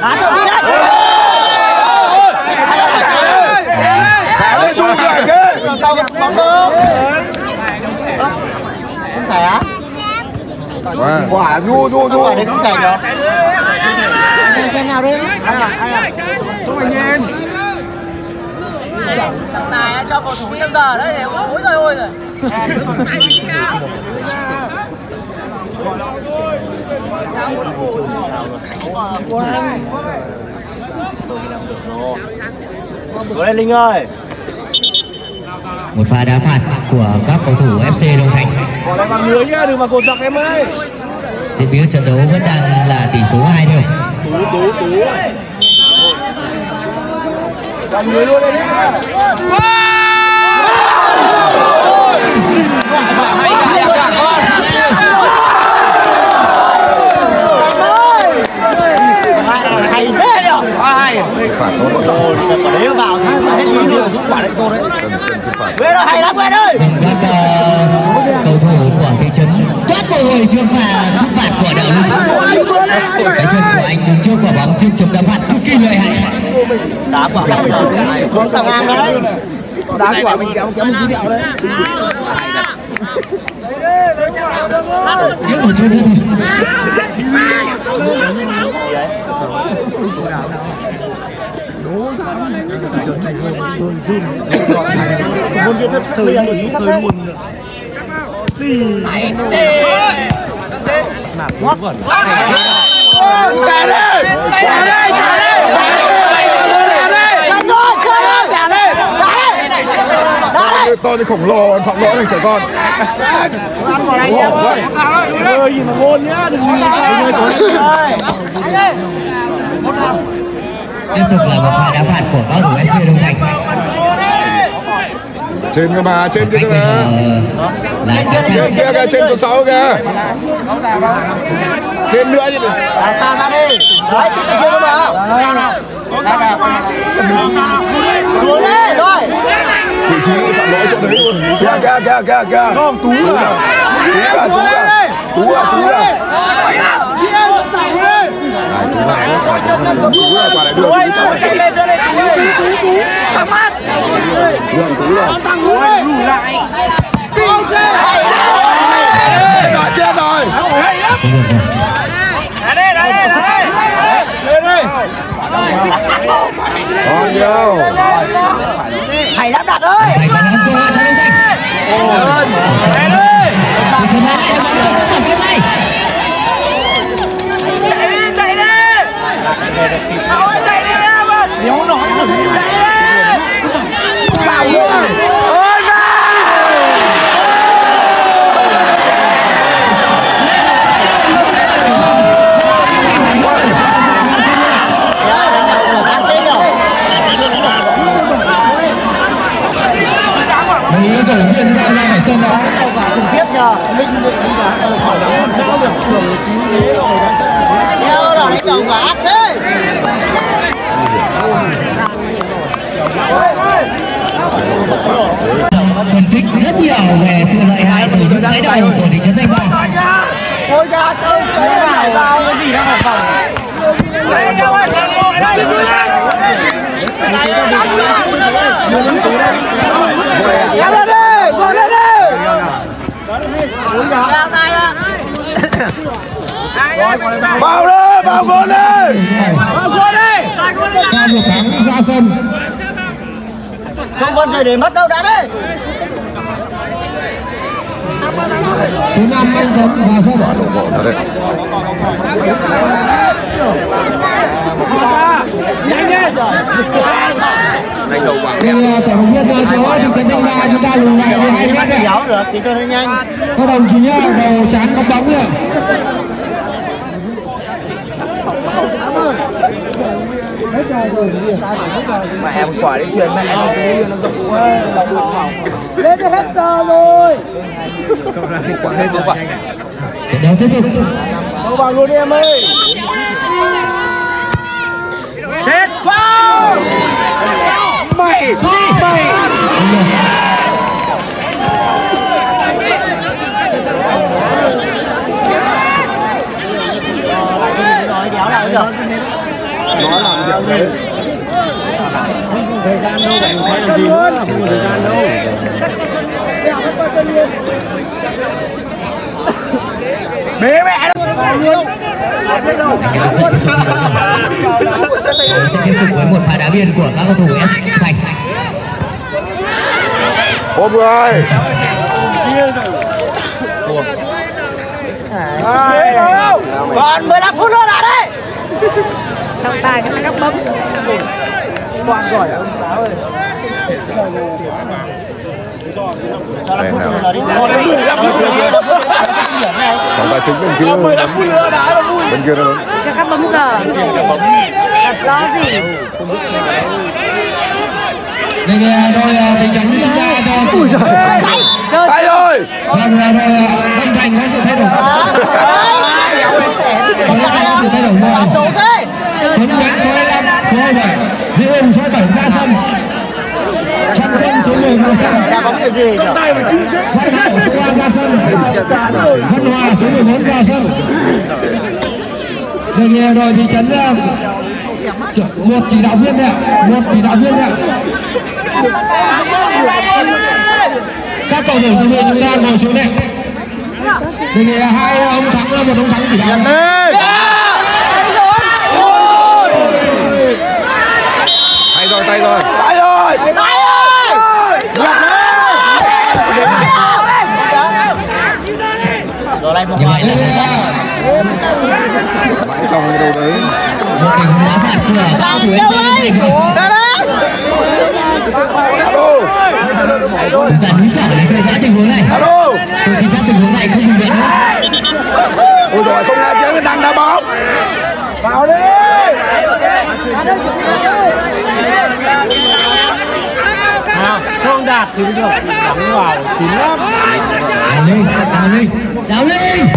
đá tự đi đấy thả lên chui lại kia sao bóng được không thể á quả đu đu sao đu quả đấy không thể được xem nào đi chúng mình nhìn này cho cầu thủ xem giờ. Đấy để ôi rồi ôi rồi Cố lên Linh ơi. Một pha đá phạt của các cầu thủ FC Đông Thành còn lại bằng lưới nhá đừng vào cột dọc em ơi. Diễn biến trận đấu vẫn đang là tỷ số 2 đều bằng lưới luôn đấy nhá hay thế nhở hay phạt nó rồi quả đấy vào thì mà hết ý rồi xuống quả đấy cô đấy chân chân xin phạt Quên ơi hay lắm Quên ơi. Vâng các ờ, cầu thủ của thị trấn toát mồ hôi trước pha xuất phạt của đạo linh cái chân của anh đứng trước quả bóng trước chấm đá phạt cực kỳ lợi hại đá quả không sao ngang đấy đá quả mình kéo kéo mình đi điệu đấy tiếc một chút nữa thôi môn kia thật sơi mình sơi trả đi trả đi trả to như khổng lồ phạm lỗi thành trẻ con Ủa, vậy. ơi gì mà ngôn nhá đừng nhìn tiếp tục là một pha đá phạt của các thủ FC Đông Thành trên cơ mà trên kia cơ mà. Trên kia kìa trên số 6 kìa. Trên nữa chứ. Xa ra đi đấy tiếp tục cơ mà xuống đi rồi vị trí phạm lỗi chỗ đấy luôn. Kìa kìa kìa kìa kìa. Không tú rồi chú à chú à. Chú à này, nó phải chú là quả lại đưa chú cháu chạy lên đưa lên tú tú tú thằng mắt Đường chú rồi. thằng lùi lại Đã chết rồi. đá đây đá đây đá đây lên đây Còn nhiều. hay lắm đạt ơi Thành còn nắm cơ hội cho Đông lên đây Từ chân lại bắn vào tấm bảng này. chạy đi chạy đi ôi chạy đi em ơi nếu nói đừng chạy đi vào luôn ôi Mấy cổ viên ra ra phải sân đó. tiếp nhờ linh đeo là đánh đầu cả thế phân tích rất nhiều về sự lợi hại từ những cái đầu của thị trấn Thanh Ba. ôi cha sao chơi vào cái gì đang ở phòng đây nhau ơi ngồi đây Kéo lên đi, rồi lên đi. Vào đi, vào gôn đi. Vào gôn đi. Cao một thắng ra sân. Không còn gì để mất đâu đã đấy. Số 5 anh Tuấn. Bộ nó đây. Nhanh lên. Đánh đầu quảng Thì cổ động viên chỗ thị trấn Thanh Ba chúng ta lùi lại đi hai mét này. Các đồng chí à, đầu chán có bóng nhá. Mà em quả đi truyền mẹ nó cứ nó quá, nó buồn phòng. Hết giờ rồi. Quả lên rồi. Trận đấu tiếp tục. Đâu vào luôn đi em ơi. Chết vào. Mày, mày. Không được. Nói đéo lại được. Nó làm việc đấy. thời gian đâu bạn thấy làm gì nữa không có thời gian đâu bế mẹ luôn sẽ tiếp tục với một pha đá biên của các cầu thủ F Thành. Ôm người. còn 15 phút nữa là đây Trọng tài cái nó bấm. Toàn giỏi ông táo ơi Còn tài chính bên kia. 15 phút nữa đá nó vui. Bên kia cho các bấm giờ. Lo gì? Đây là đội à, thị trấn chúng ta cho Ui giời. Tay ơi. Vâng là đội à, Đông Thành có sự thay đổi. Đông Thành có sự thay đổi rồi. Tuấn Nguyễn số 25, số 27, Huy Hùng số 7 ra sân. Văn Quân số 10 vào sân. đá bóng cái gì nhỉ Văn Hảo số 3 ra sân. Văn Hòa số 14 vào sân. Đây là đội thị trấn một chỉ đạo viên ạ, một chỉ đạo viên ạ. Các cầu thủ dự bị chúng ta ngồi xuống đây. Đây là hai ông thắng một ông thắng chỉ đạo. Tay rồi, tay rồi. Tay ơi. Đây ơi! Rồi lại một là Mãi trong đâu đấy. một tình huống đá phạt của rồi. Đấy! Alo. Chúng ta đứng thở để theo dõi tình huống này. Alo. Tôi xin phép tình huống này không bị viện nữa. Ôi rồi không nghe tiếng đang đá bóng. Vào đi. Không đạt thì được Đóng vào chín lắm Đào lên, đào lên, đào lên.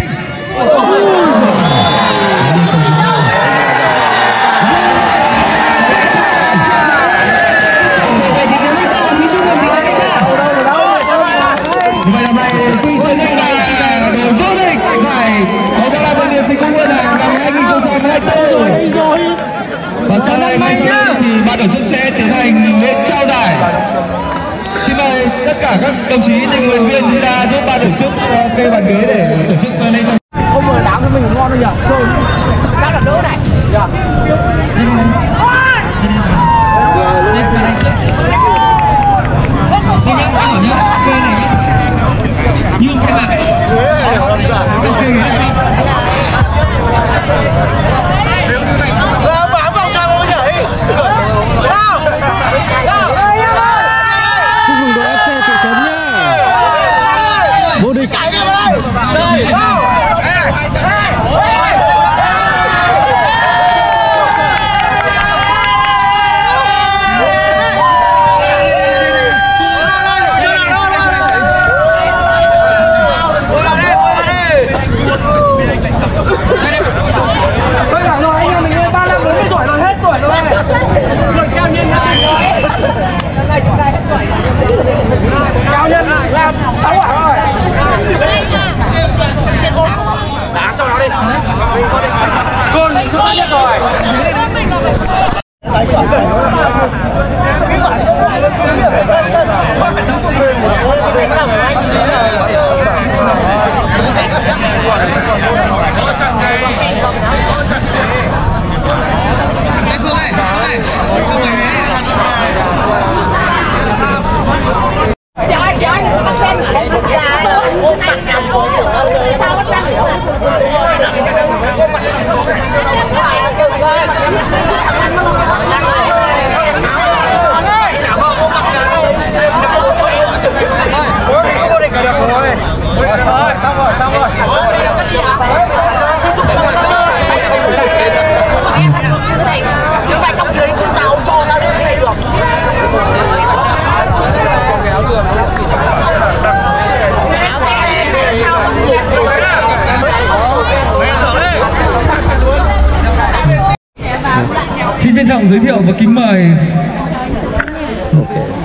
Trọng giới thiệu và kính mời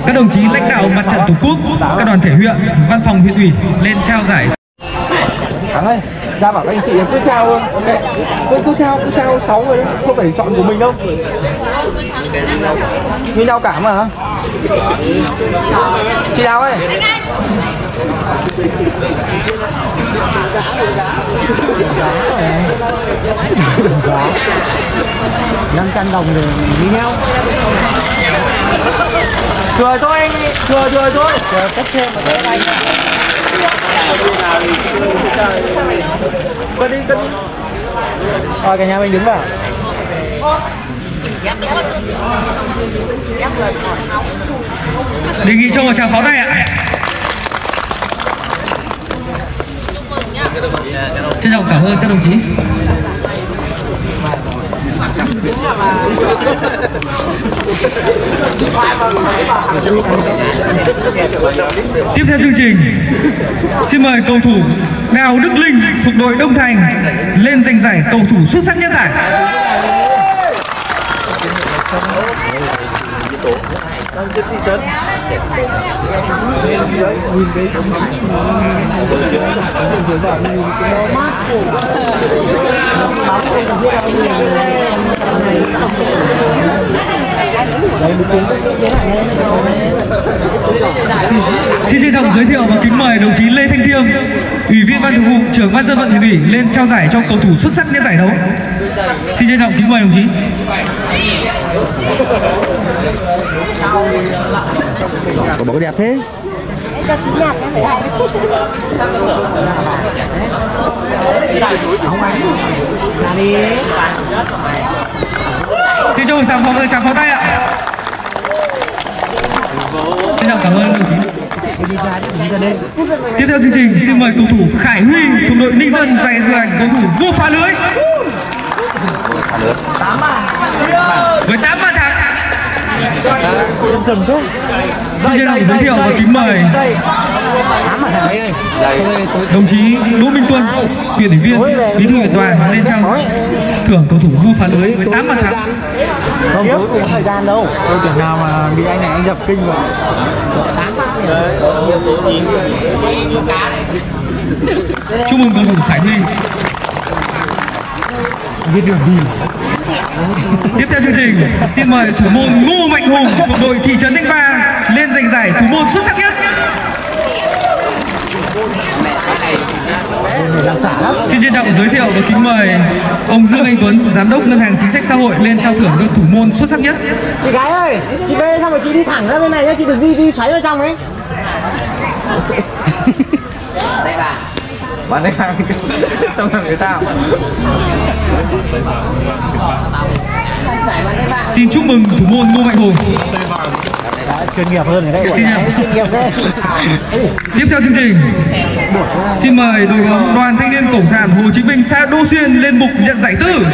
các đồng chí lãnh đạo mặt trận tổ quốc, các đoàn thể huyện, văn phòng huyện ủy lên trao giải. Thắng ơi, ra bảo các anh chị cứ trao luôn. Cứ cứ trao, cứ trao 6 người đấy, không phải chọn của mình đâu. Như nhau cả mà. Chị nào ơi? Giá. 500 đồng thì đi nhau. Thừa thôi anh, thừa thừa thôi. Thừa cấp thêm một thế anh Cất đi, cân đi. Rồi cả nhà mình đứng vào. Đề nghị cho một tràng pháo tay ạ. Trân trọng cảm ơn các đồng chí. Tiếp theo chương trình, xin mời cầu thủ Đào Đức Linh thuộc đội Đông Thành lên giành giải cầu thủ xuất sắc nhất giải. Xin trân trọng giới thiệu và kính mời đồng chí Lê Thanh Thiêm, Ủy viên Ban Thường vụ, trưởng Ban dân vận huyện ủy lên trao giải cho cầu thủ xuất sắc nhất giải đấu. Xin trân trọng kính mời đồng chí. Có bóng đẹp thế. Xin một tràng pháo tràng pháo tay ạ. Xin cảm ơn đồng chí. Tiếp theo chương trình xin mời cầu thủ Khải Huy thuộc đội Ninh Dân giành giành cầu thủ vô phá lưới. Với 8 bàn thắng. Xin chân trọng giới thiệu và kính mời đồng chí Đỗ Minh Tuân, huyện ủy viên, bí thư huyện đoàn lên trao thưởng cầu thủ vô phá lưới với 8 bàn thắng. Không có cùng thời gian đâu. Tôi tưởng nào mà bị anh này anh dập kinh rồi. Chúc mừng cầu thủ Khải Huy. Biết đường đi. Tiếp theo chương trình, xin mời thủ môn Ngô Mạnh Hùng thuộc đội thị trấn Thanh Ba lên giành giải thủ môn xuất sắc nhất. Xin trân trọng giới thiệu và kính mời ông Dương Anh Tuấn, giám đốc ngân hàng chính sách xã hội lên trao thưởng cho thủ môn xuất sắc nhất. Chị gái ơi, chị về xong rồi chị đi thẳng ra bên này nhá, chị đừng đi đi xoáy vào trong ấy. Bạn ấy hàng trong thằng người ta. Xin chúc mừng thủ môn Ngô Mạnh Hùng. chuyên nghiệp hơn đấy. Xin nghiệp. Đấy. Tiếp theo chương trình, xin mời đội bóng Đoàn Thanh niên Cộng sản Hồ Chí Minh xã Đô Xuyên lên mục nhận giải tư.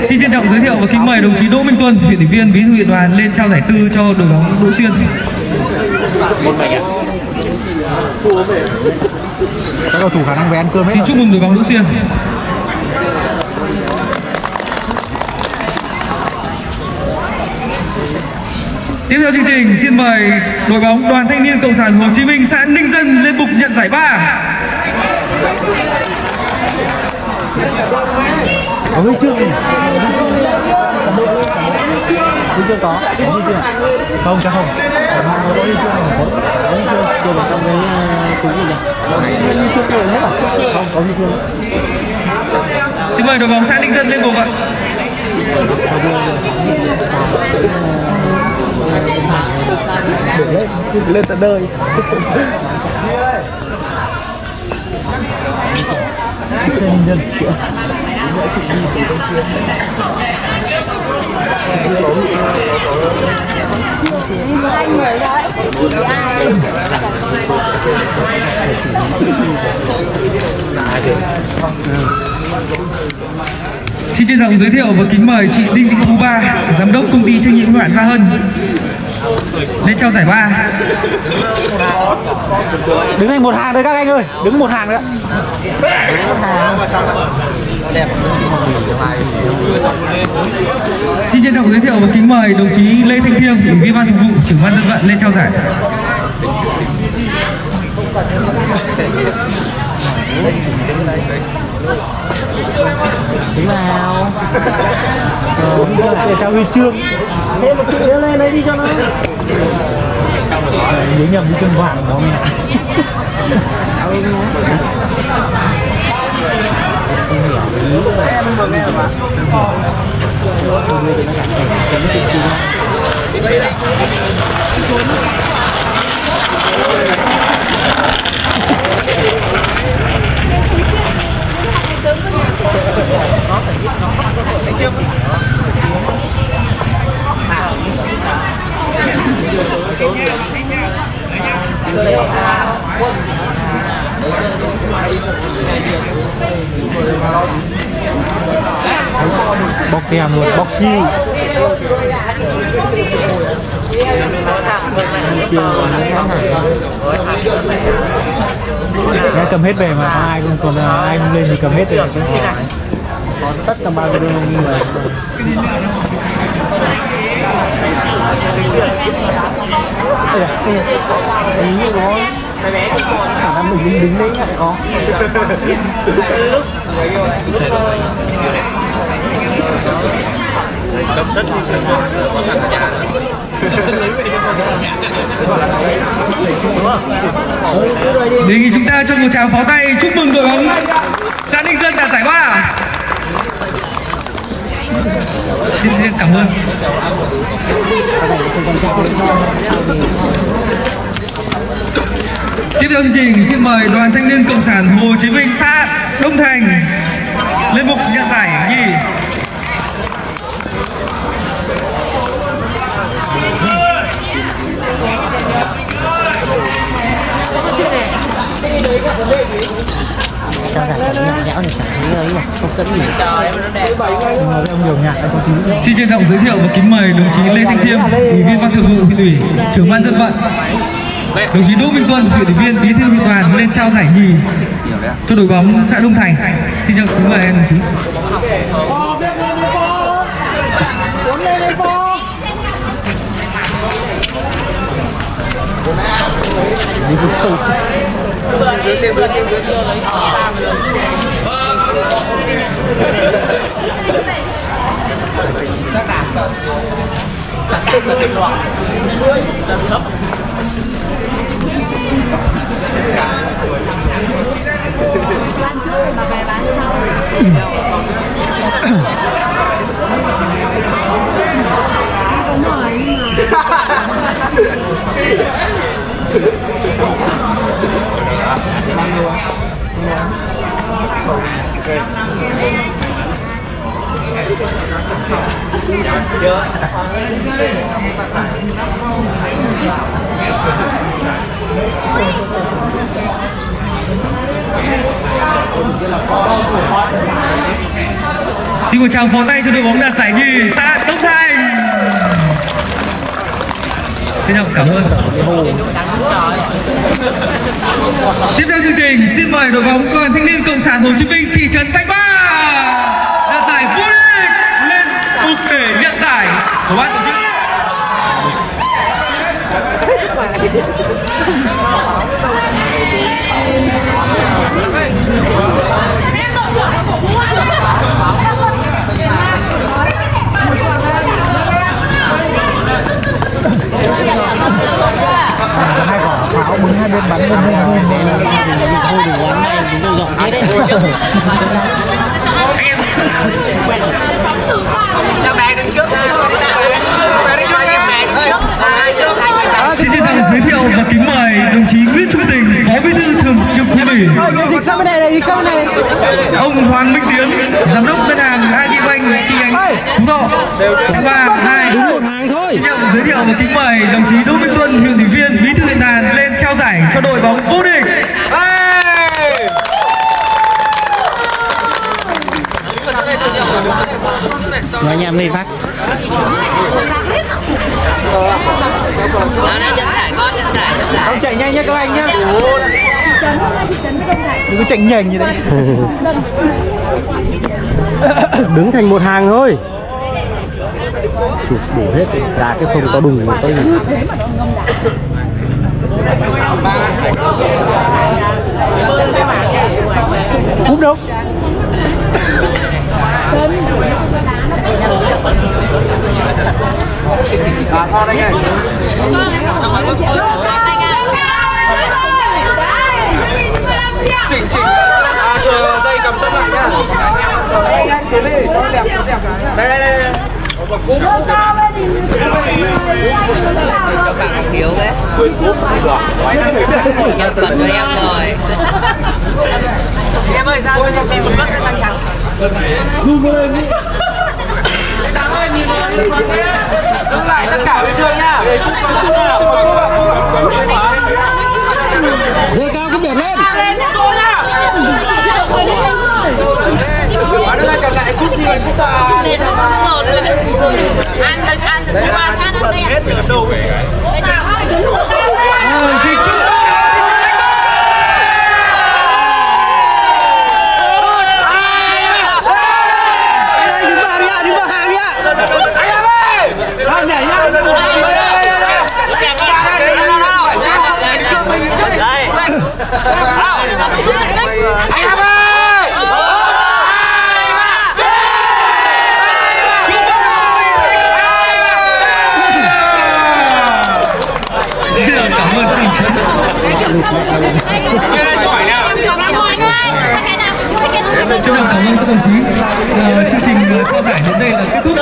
Xin trân trọng giới thiệu và kính mời đồng chí Đỗ Minh Tuân, huyện ủy viên, bí thư huyện đoàn lên trao giải tư cho đội bóng Đỗ Xuyên. Các cầu thủ khả năng về ăn cơm hết Xin chúc mừng đội bóng Đỗ Xuyên. Tiếp theo chương trình, xin mời đội bóng Đoàn Thanh niên Cộng sản Hồ Chí Minh xã Ninh Dân lên bục nhận giải ba. Có huy chương. Huy chương có, có huy chương. Không, chắc không. Có huy chương. Có huy chương. Chưa vào trong cái túi gì nhỉ Huy chương rồi hết à Không, có huy chương. Xin mời đội bóng xã Ninh Dân lên bục ạ. lên lên tận nơi trên nhân Anh người đấy. Chị ai? Xin trân trọng giới thiệu và kính mời chị Đinh Thị Thu Ba, giám đốc công ty trách nhiệm hữu hạn Gia Hân lên trao giải ba. Đứng thành một hàng thôi các anh ơi Đứng một hàng đấy ạ Xin trân trọng giới thiệu và kính mời đồng chí Lê Thanh Thiêm, ủy viên ban thường vụ, trưởng ban dân vận lên trao giải. Đứng nào Ờ, trao huy chương Thế mà chị đưa lên đấy đi cho nó. Nhớ nhầm huy chương vàng đó mình Bóc tem luôn, bóc chi Nghe cầm hết về mà ai cũng còn ai không lên thì cầm hết về còn tất cả ba cái đường đây này đây này ây như có khả năng mình đứng đứng đấy lại có Đề nghị chúng ta cho một tràng pháo tay, chúc mừng đội bóng xã Ninh Dân đạt giải ba. Xin, xin cảm ơn. Tiếp theo chương trình xin mời đoàn thanh niên cộng sản Hồ Chí Minh xã Đông Thành lên mục nhận giải nhì sao sản phẩm nhạt nhẽo thì sản phẩm ấy mà không cất gì xin trân trọng giới thiệu và kính mời đồng chí lê thanh thiêm ủy viên ban thường vụ huyện ủy trưởng ban dân vận. Đồng chí đỗ minh tuân huyện ủy viên bí thư huyện đoàn lên trao giải nhì cho đội bóng xã đông thành. Xin chào kính mời đồng chí. Đi bán trước mà về bán sau Đúng rồi. nhưng mà Xin một tràng phó tay cho đội bóng đạt giải nhì xã Đông Thái Xin chào cảm ơn. Tiếp theo chương trình, xin mời đội bóng Đoàn Thanh niên Cộng sản Hồ Chí Minh thị trấn Thanh Ba đạt giải vô địch lên bục để nhận giải của ban tổ chức. Quả bắn hai bên bắn lên lên lên lên thôi đừng quán này chúng tôi dọn chết đấy Cho bé đứng trước. Bé Xin trân trọng giới thiệu và kính mời đồng chí Nguyễn Trung Tình, Phó Bí thư Thường trực Khu ủy. Ông Hoàng Minh Tiến, Giám đốc Ngân hàng Agribank chi nhánh Phú Thọ. Và hai đúng một hàng thôi Xin nhận giới thiệu và kính mời đồng chí Đỗ Minh Tuân, huyện ủy viên, bí thư huyện đoàn lên trao giải cho đội bóng vô địch. nói anh em lên phát không chạy nhanh nhé các anh nhé đừng có chạy nhanh như đấy đứng thành một hàng thôi. Chụp đủ hết. Ra cái phông to đùng nó ngâm đá cúp đâu chỉ có cái đá nó phải nằm chỉnh chỉnh. À dây cầm tất lại nhá. anh tiến đi cho nó đẹp cho đẹp nhá Đây đây đây. thiếu đấy nhân cần cho em rồi Em ơi, ra đây xem xem một mất cái khăn trắng. Giữ lại tất cả huy chương nhá. dây cao cái biển lên. Bán ơi cầm lại cút gì cút không ngột luôn ăn ăn ăn Hết mình làm đâu vậy? Ờ, xin chúc đứng vào đi ạ đứng vào hàng đi ạ Anh em ơi. hàng nhảy nhá anh em ơi. Cảm ơn các đồng chí. Chúc trọng cảm ơn các đồng chí. Chương trình trao giải đến đây là kết thúc.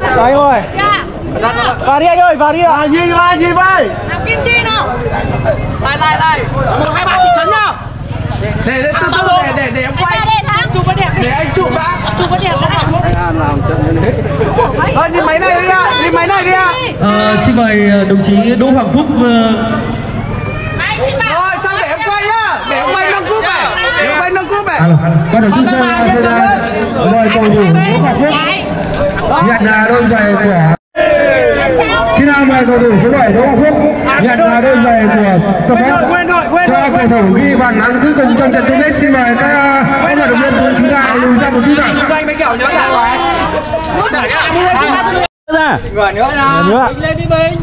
Chào anh ơi vào đi anh ơi vào đi ạ Nhìn đi. nhìn vai. Nào lại lại lại. Một hai ba thị trấn nhá. để để từ từ để để để em thắng. Chụp có đẹp để anh chụp đã. Chụp có đẹp đã. Thôi đi máy này đi ạ. Đi máy này đi ạ. Ờ, xin mời ờ, đồng chí Đỗ Hoàng Phúc ờ, rồi xong để em quay nhá? Để em quay nâng cúp này. Để em quay nâng cúp này. Alo, ban tổ chức tôi xin mời cầu thủ Đỗ Ngọc Phúc. Nhận là đôi giày của xin mời cầu thủ số 7 Đỗ Ngọc Phúc nhận là đôi giày của tập quên cho cầu thủ ghi bàn thắng cuối cùng trong trận chung kết xin mời các các vận động viên cùng chúng ta lùi ra một chút ạ anh mấy kẹo nhớ trả lại ra người nữa nữa lên đi mình